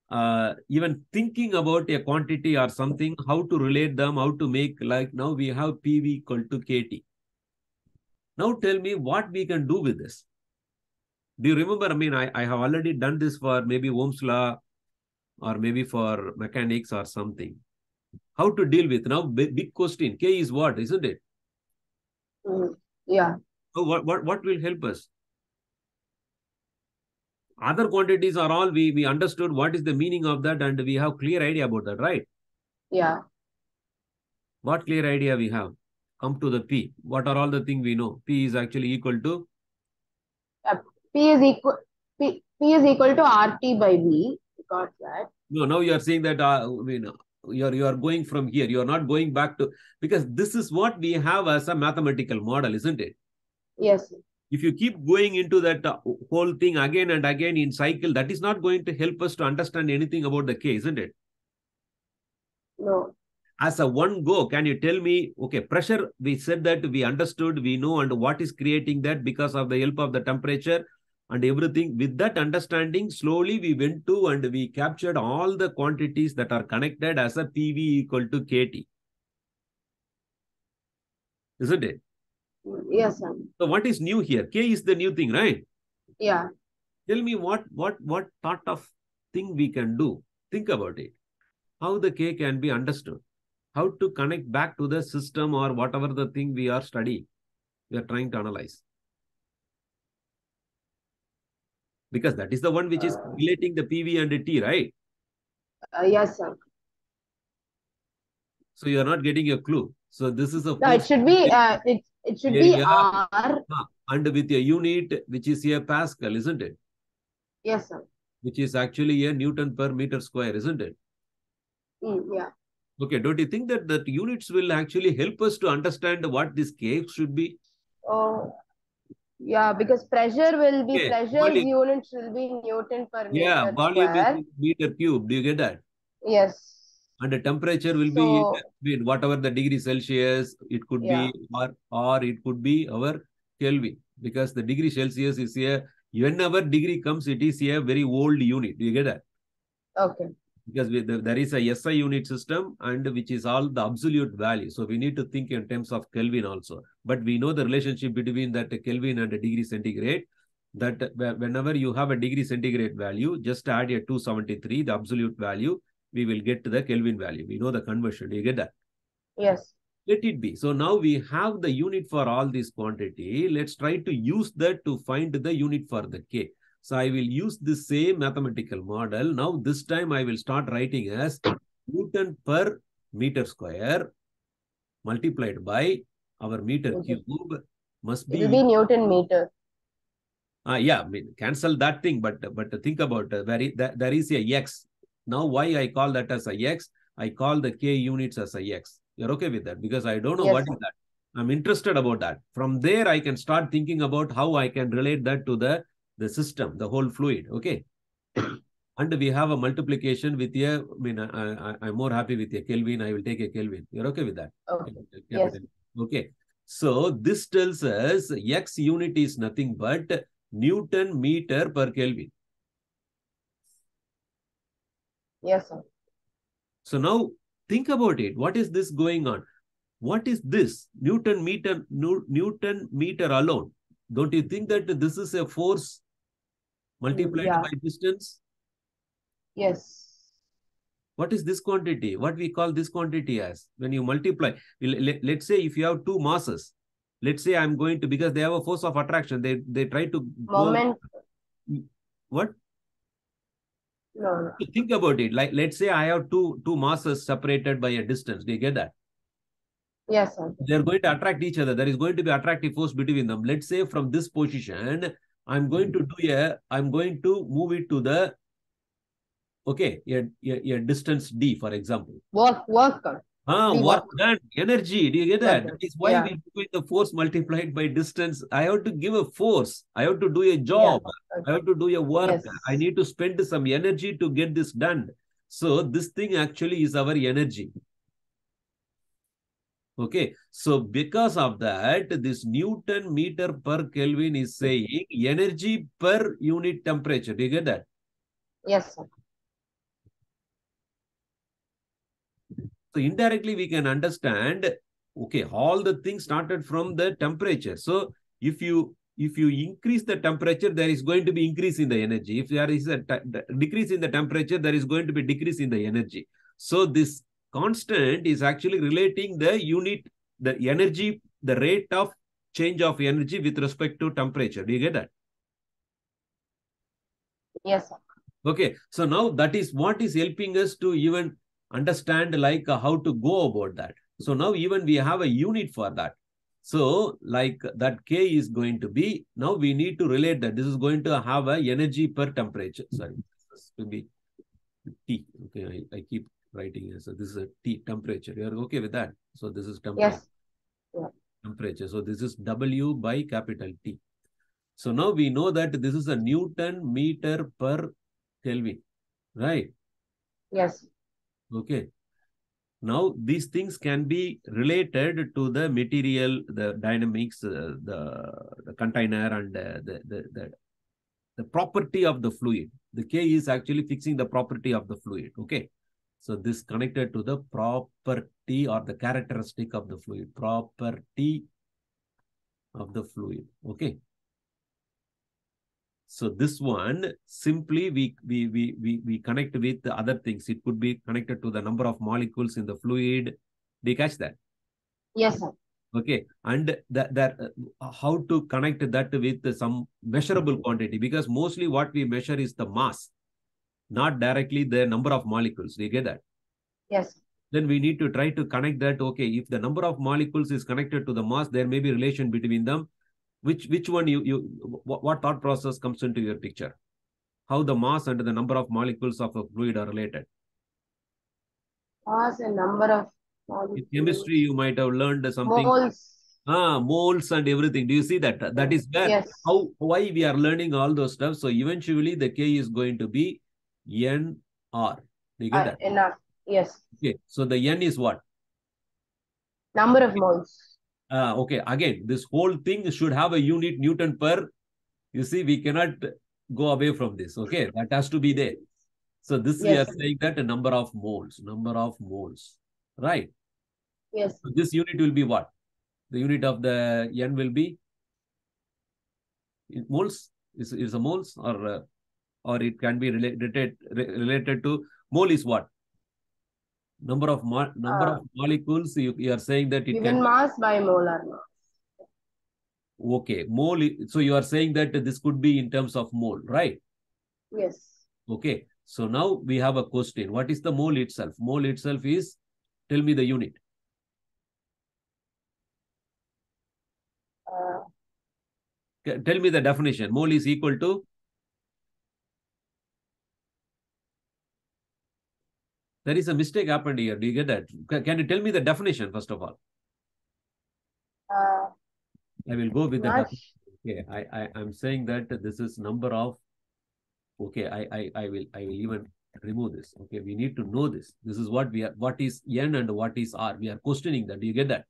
Speaker 1: uh, even thinking about a quantity or something. How to relate them. How to make like now we have PV equal to KT. Now tell me what we can do with this. Do you remember? I mean, I, I have already done this for maybe Ohm's law or maybe for mechanics or something. How to deal with now? Big, big question. K is what, isn't it?
Speaker 2: Mm, yeah.
Speaker 1: So what, what, what will help us? Other quantities are all we, we understood what is the meaning of that and we have clear idea about that, right?
Speaker 2: Yeah.
Speaker 1: What clear idea we have? Come to the P. What are all the things we know? P is actually equal to
Speaker 2: P is equal P, P is equal to RT by V. Got that.
Speaker 1: no. Now you are saying that uh, I mean you are you are going from here. You are not going back to because this is what we have as a mathematical model, isn't it?
Speaker 2: Yes.
Speaker 1: If you keep going into that uh, whole thing again and again in cycle, that is not going to help us to understand anything about the case isn't it?
Speaker 2: No.
Speaker 1: as a one go can you tell me okay pressure we said that we understood we know and what is creating that because of the help of the temperature and everything. With that understanding slowly we went to and we captured all the quantities that are connected as a pv equal to kt isn't it?
Speaker 2: Yes, sir.
Speaker 1: so what is new here? K is the new thing right?
Speaker 2: Yeah.
Speaker 1: tell me what what what sort of thing we can do. Think about it. How the k can be understood. How to connect back to the system or whatever the thing we are studying. We are trying to analyze because that is the one which is
Speaker 2: Uh,
Speaker 1: relating the pv and the t right
Speaker 2: Uh, yes, sir.
Speaker 1: so you are not getting a clue so this is a
Speaker 2: No, it should be uh, it it should be. R.
Speaker 1: and with a unit which is a pascal isn't it
Speaker 2: Yes, sir.
Speaker 1: which is actually a newton per meter square isn't it
Speaker 2: Mm, yeah.
Speaker 1: okay don't you think that that units will actually help us to understand what this k should be
Speaker 2: Oh, yeah, because pressure will be
Speaker 1: Okay,
Speaker 2: pressure
Speaker 1: volume.
Speaker 2: units will be Newton per
Speaker 1: Yeah,
Speaker 2: meter
Speaker 1: volume
Speaker 2: square.
Speaker 1: is meter cube. Do you get that?
Speaker 2: Yes.
Speaker 1: And the temperature will be in whatever the degree Celsius, it could
Speaker 2: Yeah.
Speaker 1: be, or, or it could be our Kelvin. Because the degree Celsius is a, whenever degree comes, it is a very old unit. Do you get that?
Speaker 2: Okay.
Speaker 1: Because we, the, there is a SI unit system and which is all the absolute value. So we need to think in terms of Kelvin also. But we know the relationship between that Kelvin and a degree centigrade. That whenever you have a degree centigrade value, just add a 273, the absolute value, we will get to the Kelvin value. We know the conversion. Do you get that?
Speaker 2: Yes.
Speaker 1: Let it be. So now we have the unit for all this quantity. Let's try to use that to find the unit for the K. So I will use the same mathematical model. Now this time I will start writing as Newton per meter square multiplied by our meter
Speaker 2: Okay.
Speaker 1: cube must be
Speaker 2: be Newton meter.
Speaker 1: uh, yeah, I mean, cancel that thing, but but think about uh, there is there is a x. Now, why I call that as a x? I call the k units as a x. You're okay with that because I don't know
Speaker 2: Yes,
Speaker 1: what
Speaker 2: sir.
Speaker 1: is that. I'm interested about that. From there, I can start thinking about how I can relate that to the the system, the whole fluid. Okay. And we have a multiplication with a, I mean, I, I, I'm more happy with a Kelvin. I will take a Kelvin. You're okay with that?
Speaker 2: Oh,
Speaker 1: okay.
Speaker 2: Yes.
Speaker 1: Okay. So this tells us x unit is nothing but Newton meter per Kelvin.
Speaker 2: Yes, sir.
Speaker 1: So now think about it. What is this going on? What is this? Newton meter, Newton meter alone. Don't you think that this is a force multiplied
Speaker 2: yeah.
Speaker 1: by distance?
Speaker 2: Yes.
Speaker 1: What is this quantity? What we call this quantity as? When you multiply, let's say if you have two masses, let's say I'm going to, because they have a force of attraction, they, they try to go,
Speaker 2: Moment.
Speaker 1: what?
Speaker 2: No, no.
Speaker 1: Think about it. Like, let's say I have two, two masses separated by a distance. Do you get that?
Speaker 2: Yes, sir.
Speaker 1: they're going to attract each other. There is going to be attractive force between them. Let's say from this position, I'm going to do a, I'm going to move it to the, okay, a, a, a distance d, for example.
Speaker 2: Work, work. sir.
Speaker 1: Ah, work
Speaker 2: work.
Speaker 1: done, energy. Do you get that?
Speaker 2: Okay.
Speaker 1: That is why
Speaker 2: Yeah.
Speaker 1: we do the force multiplied by distance. I have to give a force. I have to do a job. I have to do a work.
Speaker 2: Yes.
Speaker 1: I need to spend some energy to get this done. So this thing actually is our energy. Okay, so because of that, this Newton meter per Kelvin is saying energy per unit temperature. Do you get that?
Speaker 2: Yes, sir.
Speaker 1: So indirectly we can understand, okay, all the things started from the temperature. So if you if you increase the temperature, there is going to be increase in the energy. If there is a decrease in the temperature, there is going to be decrease in the energy. So this constant is actually relating the unit, the energy, the rate of change of energy with respect to temperature. Do you get that?
Speaker 2: Yes. Sir.
Speaker 1: Okay. So now that is what is helping us to even understand like uh, how to go about that. So now even we have a unit for that. So like that K is going to be, now we need to relate that this is going to have a energy per temperature. Sorry, this will be T. Okay, I, I keep writing here. So this is a T temperature. You are okay with that? So this is temperature.
Speaker 2: Yes. Yeah.
Speaker 1: Temperature. So this is W by capital T. So now we know that this is a Newton meter per Kelvin, right?
Speaker 2: Yes.
Speaker 1: Okay. Now, these things can be related to the material, the dynamics, uh, the, the container and uh, the, the, the, the property of the fluid. The K is actually fixing the property of the fluid. Okay. So this connected to the property or the characteristic of the fluid, property of the fluid. Okay. So this one simply we we we we we connect with the other things. It could be connected to the number of molecules in the fluid. Do you catch that?
Speaker 2: Yes, sir.
Speaker 1: Okay, and that that uh, how to connect that with some measurable quantity because mostly what we measure is the mass, not directly the number of molecules. Do you get that?
Speaker 2: Yes.
Speaker 1: Then we need to try to connect that. Okay, if the number of molecules is connected to the mass, there may be relation between them which which one you you what, what thought process comes into your picture how the mass and the number of molecules of a fluid are related
Speaker 2: mass and number of molecules.
Speaker 1: in chemistry you might have learned something
Speaker 2: moles
Speaker 1: ah moles and everything do you see that that is where
Speaker 2: yes
Speaker 1: how why we are learning all those stuff so eventually the k is going to be n r do you get
Speaker 2: uh,
Speaker 1: that
Speaker 2: enough yes
Speaker 1: okay so the n is what
Speaker 2: number of moles
Speaker 1: uh, okay, again, this whole thing should have a unit Newton per. You see, we cannot go away from this. Okay, that has to be there. So this we
Speaker 2: Yes.
Speaker 1: are saying that a number of moles, number of moles, right?
Speaker 2: yes
Speaker 1: So this unit will be what? The unit of the n will be moles. Is is a moles or uh, or it can be related re- related to mole is what? Number of mo- number
Speaker 2: Uh,
Speaker 1: of molecules. You, you are saying that it
Speaker 2: given
Speaker 1: can
Speaker 2: mass by molar mass
Speaker 1: Okay, mole. So you are saying that this could be in terms of mole, right?
Speaker 2: yes
Speaker 1: Okay. So now we have a question. What is the mole itself? Mole itself is, tell me the unit.
Speaker 2: uh,
Speaker 1: Tell me the definition. Mole is equal to, there is a mistake happened here. Do you get that? Can you tell me the definition first of all?
Speaker 2: uh,
Speaker 1: I will go with the. Okay, I, I, I'm saying that this is number of, okay, I, I, I will, I will even remove this. Okay, we need to know this. This is what we are, what is N and what is R. We are questioning that. Do you get that?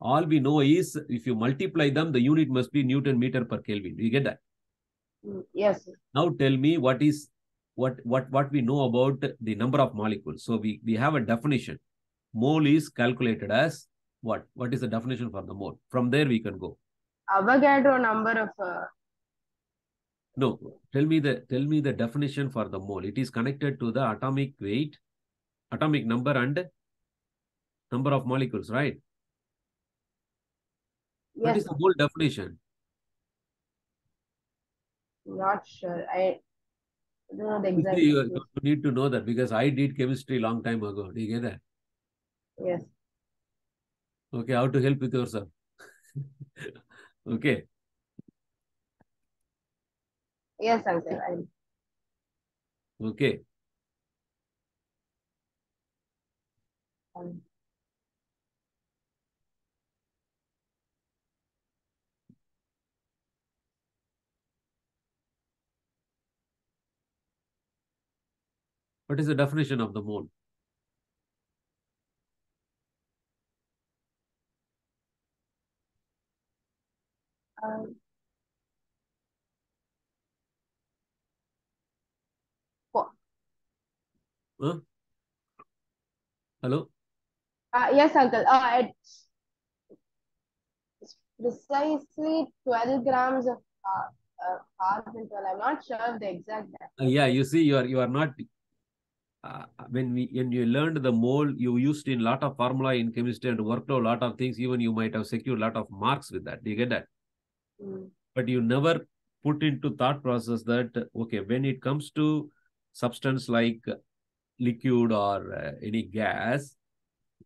Speaker 1: All we know is if you multiply them, the unit must be Newton meter per Kelvin. Do you get that?
Speaker 2: mm, yes
Speaker 1: Now tell me what is, what, what, what we know about the number of molecules. So we, we have a definition. Mole is calculated as what? What is the definition for the mole? From there we can go.
Speaker 2: Avogadro number of uh,
Speaker 1: No, tell me the tell me the definition for the mole. It is connected to the atomic weight, atomic number, and number of molecules, right? What
Speaker 2: yes
Speaker 1: is the mole definition?
Speaker 2: not sure I know the
Speaker 1: You You, need to know that because I did chemistry long time ago. Do you get that?
Speaker 2: yes
Speaker 1: Okay, how to help with yourself? okay,
Speaker 2: yes uncle
Speaker 1: okay.
Speaker 2: um,
Speaker 1: What is the definition of the mole?
Speaker 2: um, for-
Speaker 1: Huh? Hello?
Speaker 2: uh, yes uncle uh, it's precisely 12 grams of uh, uh, carbon 12. I'm not sure of the exact.
Speaker 1: Uh, yeah, you see, you are you are not. Uh, when we when you learned the mole, you used in lot of formula in chemistry and worked out a lot of things. Even you might have secured a lot of marks with that. Do you get that?
Speaker 2: Mm.
Speaker 1: But you never put into thought process that okay, when it comes to substance like liquid or uh, any gas,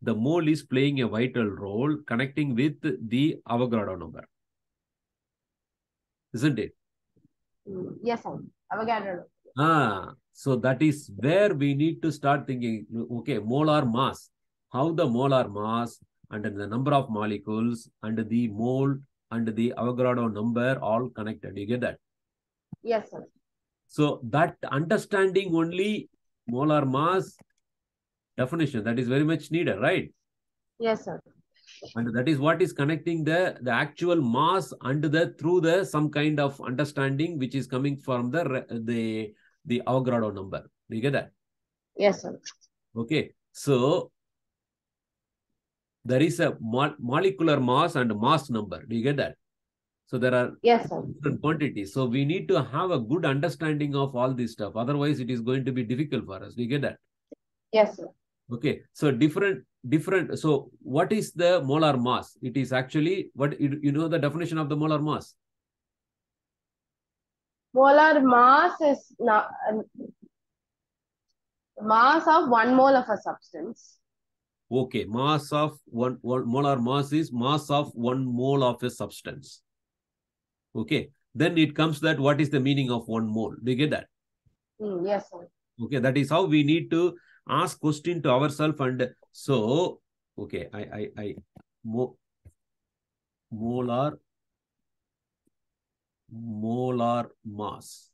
Speaker 1: the mole is playing a vital role connecting with the Avogadro number, isn't it?
Speaker 2: Mm. Yes, sir. Avogadro.
Speaker 1: Ah, so that is where we need to start thinking, okay, molar mass, how the molar mass and the number of molecules and the mole and the Avogadro number all connected. You get that?
Speaker 2: Yes, sir.
Speaker 1: So that understanding only molar mass definition, that is very much needed, right?
Speaker 2: Yes, sir.
Speaker 1: And that is what is connecting the, the actual mass and the through the some kind of understanding which is coming from the the the Avogadro number. Do you get that?
Speaker 2: Yes, sir.
Speaker 1: Okay. So there is a mo molecular mass and mass number. Do you get that? So there are
Speaker 2: Yes, sir.
Speaker 1: different quantities. So we need to have a good understanding of all this stuff. Otherwise, it is going to be difficult for us. Do you get that?
Speaker 2: Yes, sir.
Speaker 1: Okay. So different, different. So what is the molar mass? It is actually what you, you know the definition of the molar mass.
Speaker 2: Molar mass is not um, mass of one mole of a substance.
Speaker 1: Okay, mass of one, one molar mass is mass of one mole of a substance. Okay, then it comes that what is the meaning of one mole? Do you get that?
Speaker 2: Mm, yes, sir.
Speaker 1: Okay, that is how we need to ask question to ourselves and so okay, I I I mo, molar molar mass.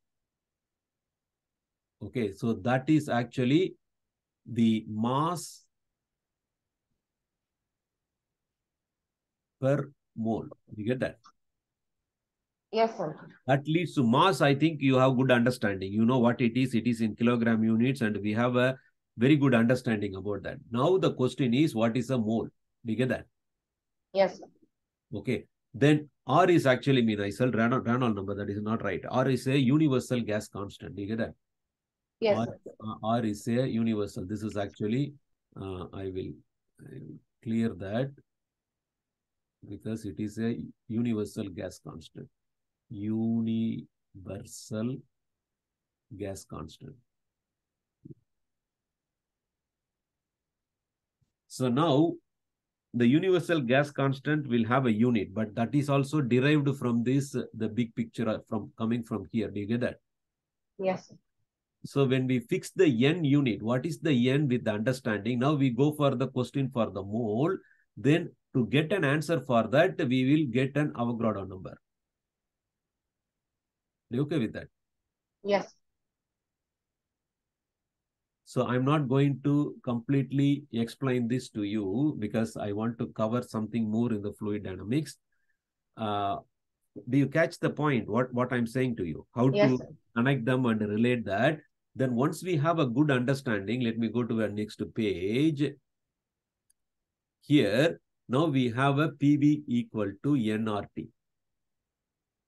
Speaker 1: Okay, so that is actually the mass per mole. You get that?
Speaker 2: Yes, sir.
Speaker 1: That leads to mass. I think you have good understanding. You know what it is. It is in kilogram units, and we have a very good understanding about that. Now the question is, what is a mole? Do you get that?
Speaker 2: Yes, sir.
Speaker 1: Okay. Then R is actually mean I said Reynolds, Reynolds number. That is not right. R is a universal gas constant. Do you get that?
Speaker 2: Yes,
Speaker 1: R, uh, R is a universal. This is actually, uh, I, will, I will clear that because it is a universal gas constant. Universal gas constant. So now the universal gas constant will have a unit, but that is also derived from this, the big picture uh, from coming from here. Do you get that?
Speaker 2: Yes.
Speaker 1: So when we fix the n unit, what is the n with the understanding? Now we go for the question for the mole. Then to get an answer for that, we will get an Avogadro number. Are you okay with that?
Speaker 2: Yes.
Speaker 1: So I'm not going to completely explain this to you because I want to cover something more in the fluid dynamics. Uh, do you catch the point? What what I'm saying to you? How
Speaker 2: Yes,
Speaker 1: to
Speaker 2: sir.
Speaker 1: connect them and relate that. Then once we have a good understanding, let me go to our next page. Here, now we have a PV equal to nRT.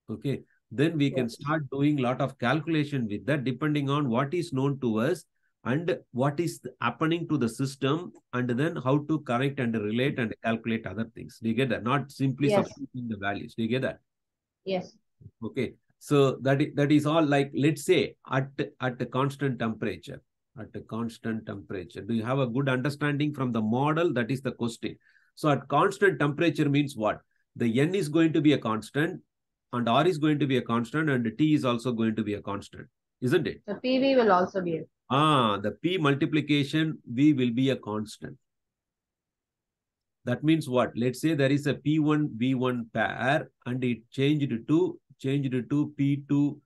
Speaker 1: Okay. Then we can start doing lot of calculation with that depending on what is known to us and what is happening to the system and then how to correct and relate and calculate other things. Do you get that? Not simply
Speaker 2: Yes.
Speaker 1: substituting the values. Do you get that?
Speaker 2: Yes.
Speaker 1: Okay. So that is, that is all like, let's say at, at a constant temperature, at a constant temperature. Do you have a good understanding from the model? That is the question. So at constant temperature means what? The N is going to be a constant and R is going to be a constant and T is also going to be a constant, isn't it?
Speaker 2: So PV will also be.
Speaker 1: Ah, the P multiplication V will be a constant. That means what? Let's say there is a P1 V1 pair and it changed to changed to P2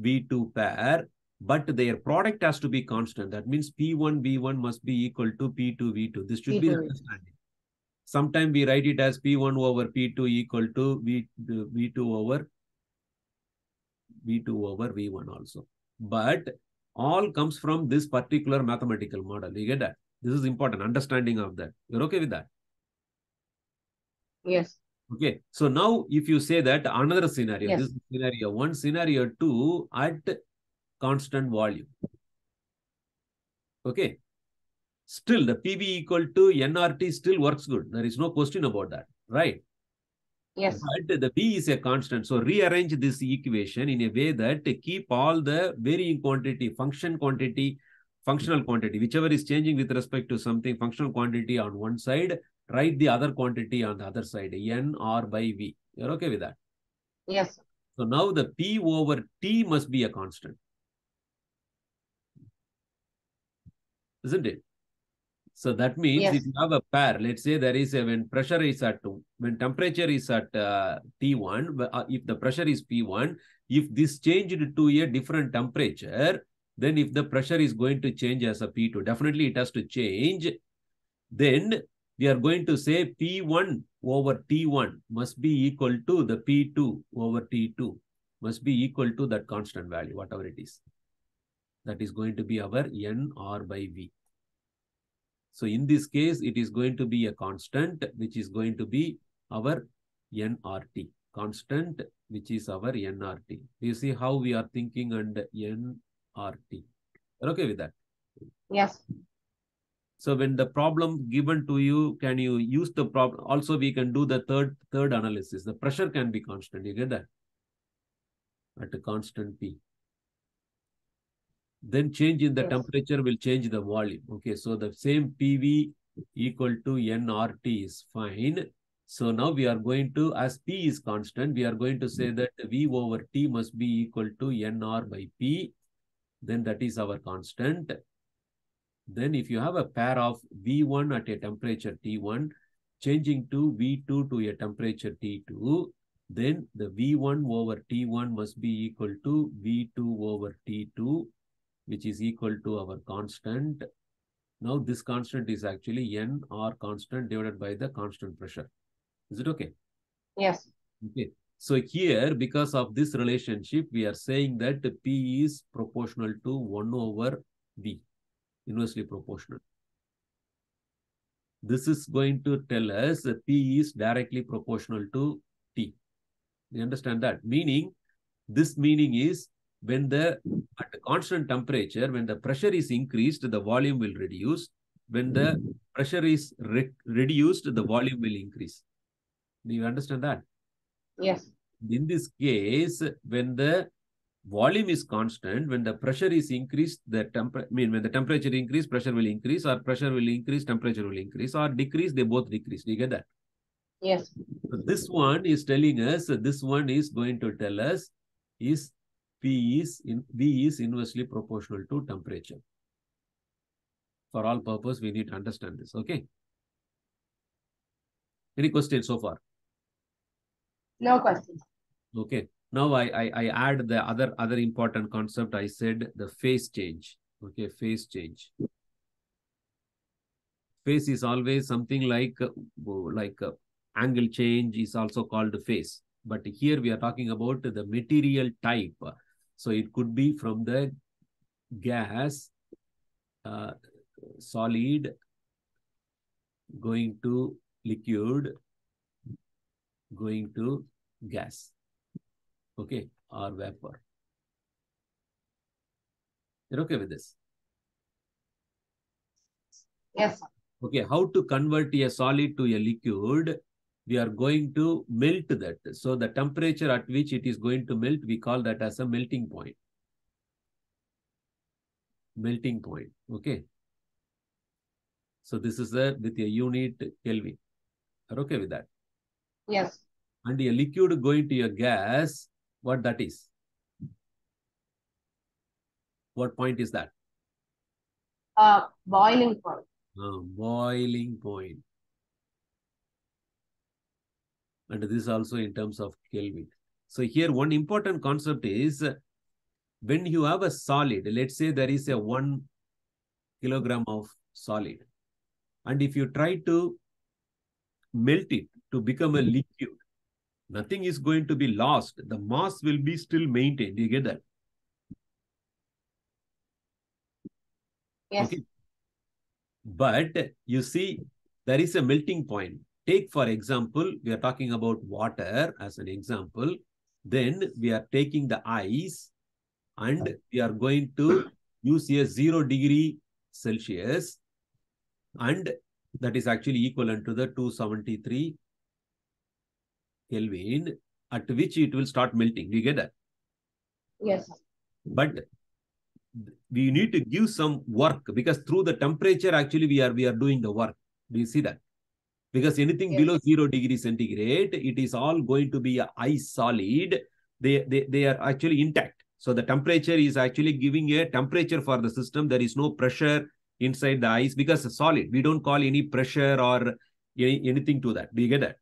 Speaker 1: V2 pair, but their product has to be constant. That means P1 V1 must be equal to P2 V2. This should be the
Speaker 2: P2 V2.
Speaker 1: understanding. Sometimes we write it as P1 over P2 equal to V, V2 over V2 over V1 also. But all comes from this particular mathematical model. You get that? This is important, understanding of that. You're okay with that?
Speaker 2: Yes.
Speaker 1: Okay. So now if you say that another scenario,
Speaker 2: Yes.
Speaker 1: this is scenario one, scenario two at constant volume. Okay. Still the PV equal to nRT still works good. There is no question about that. Right.
Speaker 2: Yes.
Speaker 1: But the V is a constant. So rearrange this equation in a way that keep all the varying quantity, function quantity, functional quantity, whichever is changing with respect to something, functional quantity on one side, write the other quantity on the other side, N R by V. You're okay with that?
Speaker 2: Yes.
Speaker 1: So now the P over T must be a constant. Isn't it? So that means
Speaker 2: Yes.
Speaker 1: if you have a pair, let's say there is a when pressure is at when temperature is at uh, T1, uh, if the pressure is P1, if this changed to a different temperature, then if the pressure is going to change as a P2, definitely it has to change. Then we are going to say P1 over T1 must be equal to the P2 over T2 must be equal to that constant value, whatever it is. That is going to be our N R by V. So in this case, it is going to be a constant, which is going to be our nRT. Constant, which is our nRT. You see how we are thinking and nRT? You're okay with that?
Speaker 2: Yes.
Speaker 1: So when the problem given to you, can you use the problem? Also, we can do the third third analysis. The pressure can be constant. You get that? At a constant P. Then change in the
Speaker 2: Yes.
Speaker 1: temperature will change the volume. Okay, so the same PV equal to nRT is fine. So now we are going to, as P is constant, we are going to say that V over T must be equal to nR by P. Then that is our constant. Then if you have a pair of V1 at a temperature T1, changing to V2 to a temperature T2, then the V1 over T1 must be equal to V2 over T2, which is equal to our constant. Now this constant is actually N or constant divided by the constant pressure. Is it okay?
Speaker 2: Yes.
Speaker 1: Okay. So here, because of this relationship, we are saying that P is proportional to 1 over V, inversely proportional. This is going to tell us that P is directly proportional to T. You understand that? Meaning, this meaning is when the at a constant temperature, when the pressure is increased, the volume will reduce. When the pressure is re reduced, the volume will increase. Do you understand that?
Speaker 2: Yes.
Speaker 1: In this case, when the volume is constant, when the pressure is increased, the temper I mean when the temperature increase, pressure will increase, or pressure will increase, temperature will increase, or decrease, they both decrease. Do you get that?
Speaker 2: Yes.
Speaker 1: So this one is telling us, this one is going to tell us is P is in V is inversely proportional to temperature. For all purpose, we need to understand this. Okay. Any questions so far?
Speaker 2: No questions.
Speaker 1: Okay. Now I, I I add the other other important concept. I said the phase change. Okay, phase change. Phase is always something like like angle change is also called phase. But here we are talking about the material type. So it could be from the gas, uh, solid, going to liquid, going to gas okay, or vapor. You're okay with this?
Speaker 2: Yes.
Speaker 1: Okay, how to convert a solid to a liquid? We are going to melt that. So the temperature at which it is going to melt, we call that as a melting point. Melting point, okay? So this is a with a unit Kelvin. Are okay with that?
Speaker 2: Yes.
Speaker 1: And a liquid going to a gas, what that is? What point is that?
Speaker 2: Uh, boiling point.
Speaker 1: Uh, boiling point. And this also in terms of Kelvin. So here one important concept is uh, when you have a solid, let's say there is a one kilogram of solid. And if you try to melt it to become a liquid, nothing is going to be lost. The mass will be still maintained. Do you get that?
Speaker 2: Yes.
Speaker 1: Okay. But you see, there is a melting point. Take for example, we are talking about water as an example. Then we are taking the ice and we are going to use a zero degree Celsius and that is actually equivalent to the 273 Kelvin at which it will start melting. Do you get that?
Speaker 2: Yes.
Speaker 1: But we need to give some work because through the temperature actually we are we are doing the work. Do you see that? Because anything
Speaker 2: Yes.
Speaker 1: below zero degree centigrade, it is all going to be a ice solid. They, they they are actually intact. So the temperature is actually giving a temperature for the system. There is no pressure inside the ice because it's solid. We don't call any pressure or any, anything to that. Do you get that?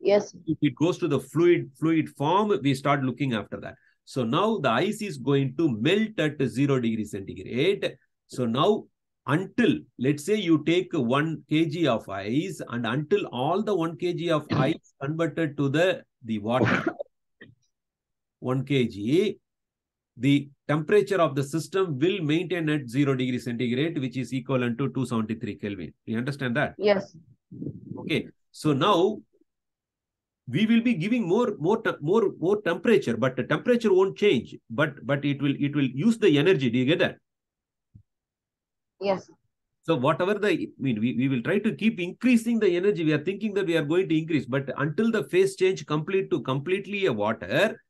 Speaker 2: Yes.
Speaker 1: if it goes to the fluid fluid form we start looking after that so now the ice is going to melt at 0 degree centigrade so now until let's say you take 1 kg of ice and until all the 1 kg of ice converted to the the water 1 kg the temperature of the system will maintain at 0 degree centigrade which is equivalent to 273 kelvin you understand that
Speaker 2: Yes.
Speaker 1: Okay, so now we will be giving more, more, more, more temperature, but the temperature won't change. But but it will it will use the energy. Do you get that?
Speaker 2: Yes.
Speaker 1: So whatever the I mean, we, we will try to keep increasing the energy. We are thinking that we are going to increase, but until the phase change complete to completely a water,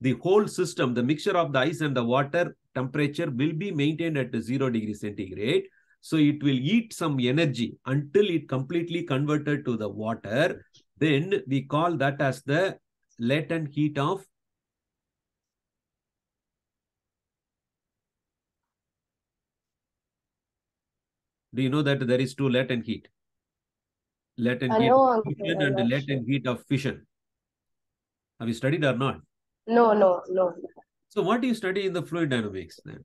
Speaker 1: the whole system, the mixture of the ice and the water temperature will be maintained at zero degree centigrade. So it will eat some energy until it completely converted to the water. Then we call that as the latent heat of Do you know that there is two latent heat? Latent
Speaker 2: I
Speaker 1: heat
Speaker 2: know,
Speaker 1: fusion and latent heat of fission. Have you studied or not?
Speaker 2: No, no, no.
Speaker 1: So what do you study in the fluid dynamics then?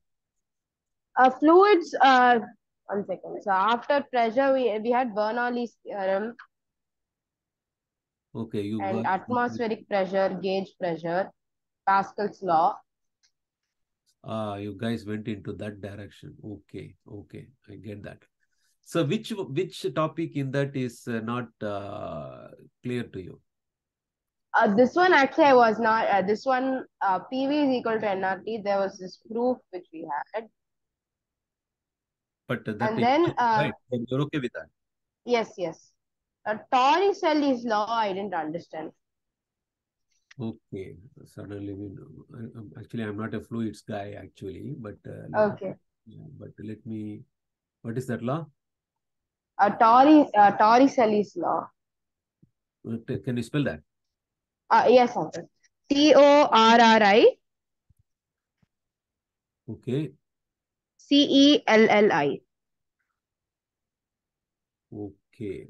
Speaker 2: Uh, fluids, uh, one second. So after pressure, we, we had Bernoulli's theorem
Speaker 1: Okay, you
Speaker 2: and
Speaker 1: got
Speaker 2: atmospheric pressure, gauge pressure, Pascal's law.
Speaker 1: ah, you guys went into that direction. Okay, okay, I get that. So which which topic in that is uh, not uh, clear to you?
Speaker 2: Uh, this one actually I was not, uh, this one, uh, PV is equal to NRT. There was this proof which we had.
Speaker 1: But uh,
Speaker 2: And
Speaker 1: is
Speaker 2: then, uh,
Speaker 1: right. Then you're okay with that.
Speaker 2: Yes, yes. Uh, Torricelli's law, I didn't understand.
Speaker 1: Okay, suddenly we know. Actually, I'm not a fluids guy actually, but uh,
Speaker 2: Okay.
Speaker 1: yeah, but let me. What is that law?
Speaker 2: Uh, Torri, uh, Torricelli's law.
Speaker 1: Can you spell that?
Speaker 2: Uh, yes, uncle. T O R R I
Speaker 1: Okay,
Speaker 2: C E L L I.
Speaker 1: okay.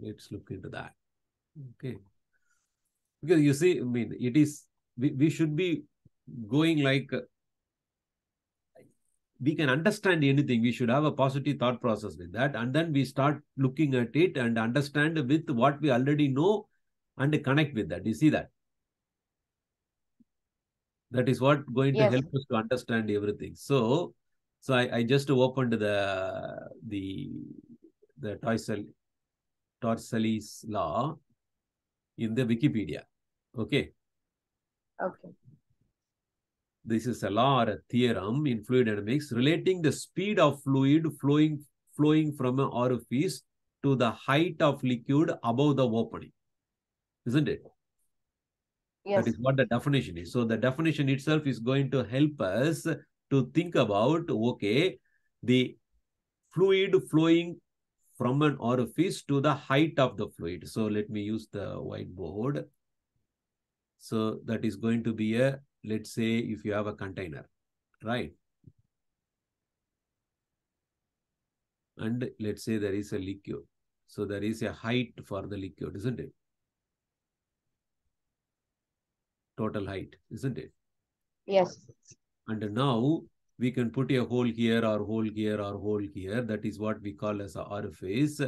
Speaker 1: Let's look into that. Okay, because you see, I mean, it is we, we should be going like we can understand anything. We should have a positive thought process with that, and then we start looking at it and understand with what we already know and connect with that. You see that? That is what going to
Speaker 2: Yes.
Speaker 1: help us to understand everything. So, so I, I just opened the the the Torsel Torselli's law in the Wikipedia. Okay.
Speaker 2: Okay.
Speaker 1: This is a law or a theorem in fluid dynamics relating the speed of fluid flowing flowing from an orifice to the height of liquid above the opening. Isn't it?
Speaker 2: Yes.
Speaker 1: That is what the definition is. So the definition itself is going to help us to think about okay, the fluid flowing from an orifice to the height of the fluid. So let me use the whiteboard. So that is going to be a, let's say if you have a container, right? And let's say there is a liquid. So there is a height for the liquid, isn't it? Total height, isn't it?
Speaker 2: Yes.
Speaker 1: And now we can put a hole here or hole here or hole here. That is what we call as a orifice.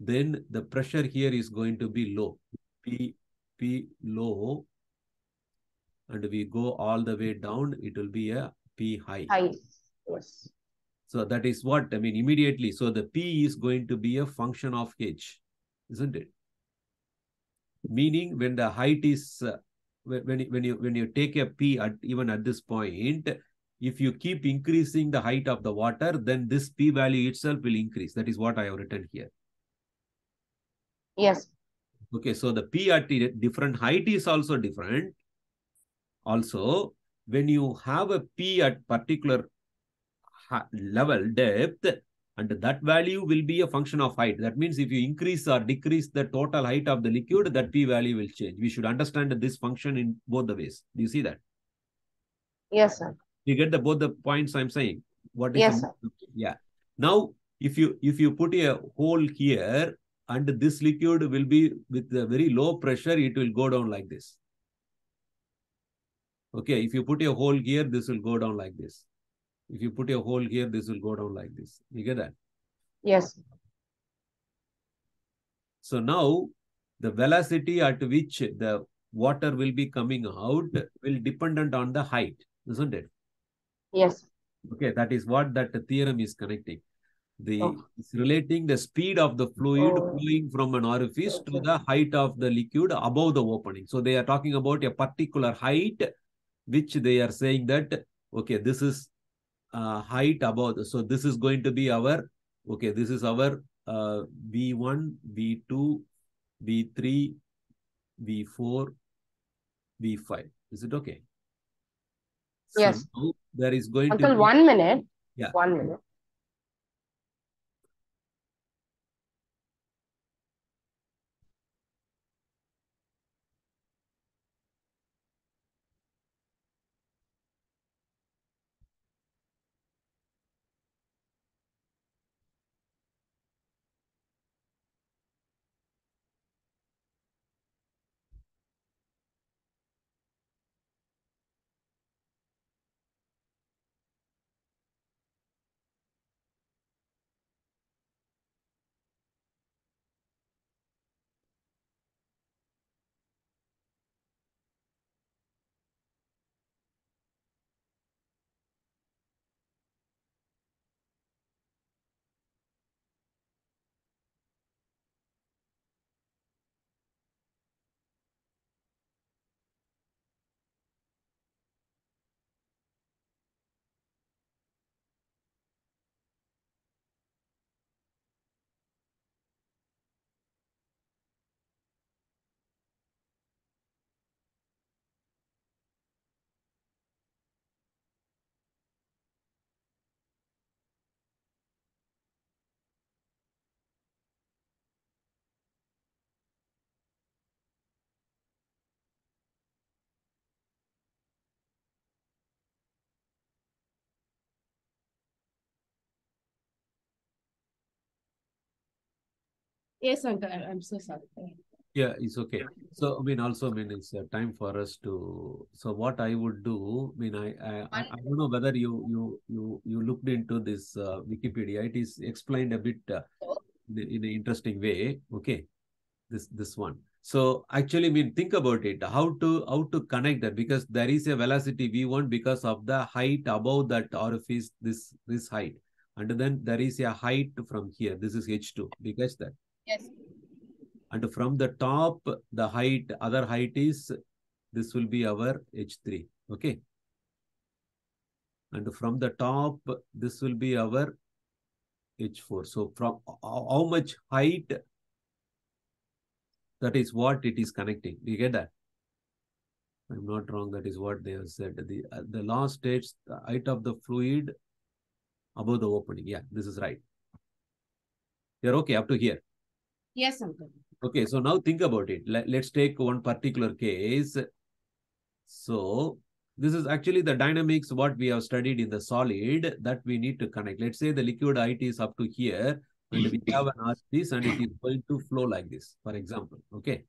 Speaker 1: Then the pressure here is going to be low. P, P low. And we go all the way down, it will be a P high.
Speaker 2: High. Yes.
Speaker 1: So that is what I mean immediately. So the P is going to be a function of H, isn't it? meaning when the height is uh, when when you, when you take a p at even at this point if you keep increasing the height of the water then this p value itself will increase that is what i have written here
Speaker 2: Yes.
Speaker 1: okay so the p at different height is also different also when you have a p at particular level depth and that value will be a function of height. That means if you increase or decrease the total height of the liquid that p value will change. We should understand this function in both the ways. Do you see that?
Speaker 2: Yes, sir.
Speaker 1: you get the both the points i'm saying? What is
Speaker 2: Yes, sir.
Speaker 1: yeah. Now if you if you put a hole here and this liquid will be with a very low pressure it will go down like this okay if you put a hole here this will go down like this if you put a hole here this will go down like this you get that
Speaker 2: Yes.
Speaker 1: so now the velocity at which the water will be coming out will dependent on the height isn't it
Speaker 2: Yes.
Speaker 1: Okay, that is what that theorem is connecting. The
Speaker 2: Oh.
Speaker 1: it's relating the speed of the fluid
Speaker 2: Oh.
Speaker 1: flowing from an orifice to the height of the liquid above the opening. So they are talking about a particular height, which they are saying that okay, this is uh, height above. So this is going to be our okay. This is our uh, V1, V2, V3, V4, V5. Is it okay?
Speaker 2: Yes.
Speaker 1: now there is going to be
Speaker 2: one minute.
Speaker 1: Yeah.
Speaker 2: One minute.
Speaker 3: Yes, uncle. I'm so sorry.
Speaker 1: Yeah, it's okay. So, I mean, also, I mean, it's uh, time for us to. So, what I would do, I mean, I, I, I I don't know whether you, you, you, you looked into this uh, Wikipedia. It is explained a bit uh, in, an interesting way. Okay, this, this one. So, actually, I mean, think about it. How to, how to connect that because there is a velocity v1 because of the height above that orifice. This, this height, and then there is a height from here. This is h2. Because that
Speaker 3: Yes.
Speaker 1: and from the top the height other height is this will be our h3 okay? And from the top this will be our h4 so from how much height? That is what it is connecting. Do you get that? I'm not wrong that is what they have said. The uh, the last stage the height of the fluid above the opening. Yeah this is right. You're okay up to here
Speaker 3: Yes, uncle.
Speaker 1: Okay, so now think about it. Let, let's take one particular case. So this is actually the dynamics what we have studied in the solid that we need to connect. Let's say the liquid height is up to here and we have an orifice and it is going to flow like this, for example. Okay.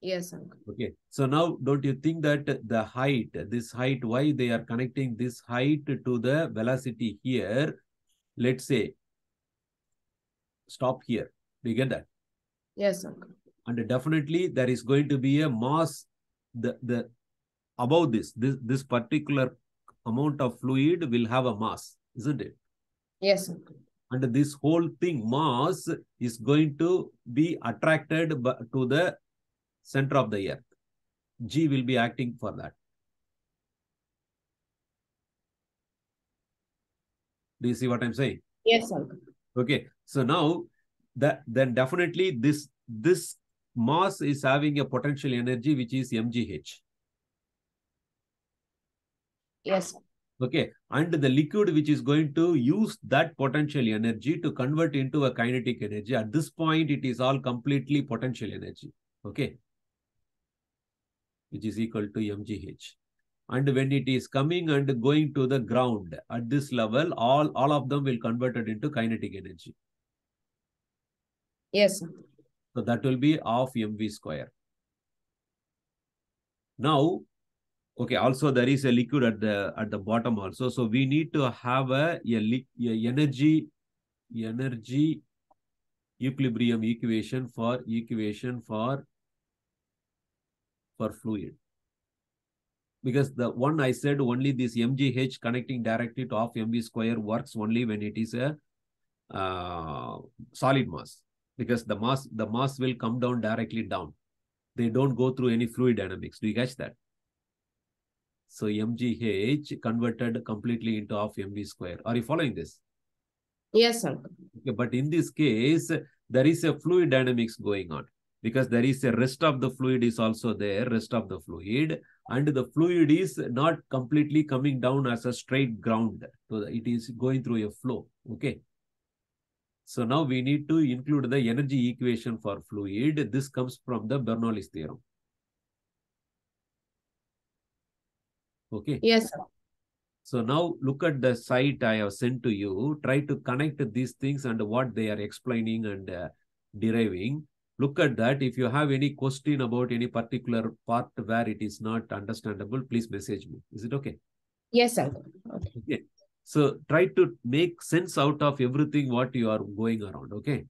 Speaker 3: Yes, uncle.
Speaker 1: Okay. So now don't you think that the height, this height, why they are connecting this height to the velocity here? Let's say stop here. Do you get that?
Speaker 3: Yes, uncle.
Speaker 1: and definitely there is going to be a mass the the above this this this particular amount of fluid will have a mass isn't it
Speaker 3: Yes, uncle.
Speaker 1: and this whole thing mass is going to be attracted to the center of the earth g will be acting for that do you see what i'm saying
Speaker 3: Yes, uncle.
Speaker 1: okay so now that then definitely this this mass is having a potential energy which is mgh
Speaker 3: Yes,
Speaker 1: Okay. And the liquid which is going to use that potential energy to convert into a kinetic energy. At this point, it is all completely potential energy. Okay. Which is equal to mgh. And when it is coming and going to the ground at this level, all, all of them will convert it into kinetic energy.
Speaker 3: Yes.
Speaker 1: So that will be of mv square. Now, okay, also there is a liquid at the at the bottom also. So we need to have a, a, a energy energy equilibrium equation for equation for for fluid. Because the one I said only this mgh connecting directly to half mv square works only when it is a uh, solid mass because the mass the mass will come down directly down. They don't go through any fluid dynamics. Do you catch that? So mgh converted completely into half mv square. Are you following this?
Speaker 3: Yes, sir.
Speaker 1: okay, but in this case there is a fluid dynamics going on because there is a rest of the fluid is also there rest of the fluid and the fluid is not completely coming down as a straight ground. So it is going through a flow. Okay so now we need to include the energy equation for fluid. This comes from the Bernoulli's theorem. Okay.
Speaker 3: Yes, sir.
Speaker 1: So now look at the site I have sent to you. Try to connect these things and what they are explaining and uh, deriving. Look at that. If you have any question about any particular part where it is not understandable, please message me. Is it okay?
Speaker 3: yes, sir. Okay.
Speaker 1: Okay. So try to make sense out of everything what you are going around. Okay.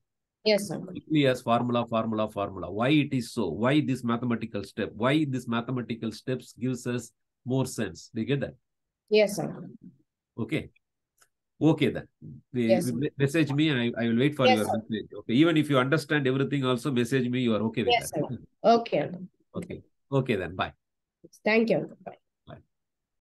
Speaker 3: Yes, uncle.
Speaker 1: quickly as formula, formula, formula. Why it is so? Why this mathematical step? Why this mathematical steps gives us more sense? Do you get that?
Speaker 3: Yes, uncle.
Speaker 1: Okay. Okay then.
Speaker 3: Yes.
Speaker 1: Message me. I, I will wait for
Speaker 3: Yes,
Speaker 1: your
Speaker 3: sir.
Speaker 1: message. Okay. Even if you understand everything, also message me. You are okay with
Speaker 3: Yes,
Speaker 1: that.
Speaker 3: sir. Okay.
Speaker 1: Okay. Okay then. Bye.
Speaker 3: Thank you. Bye.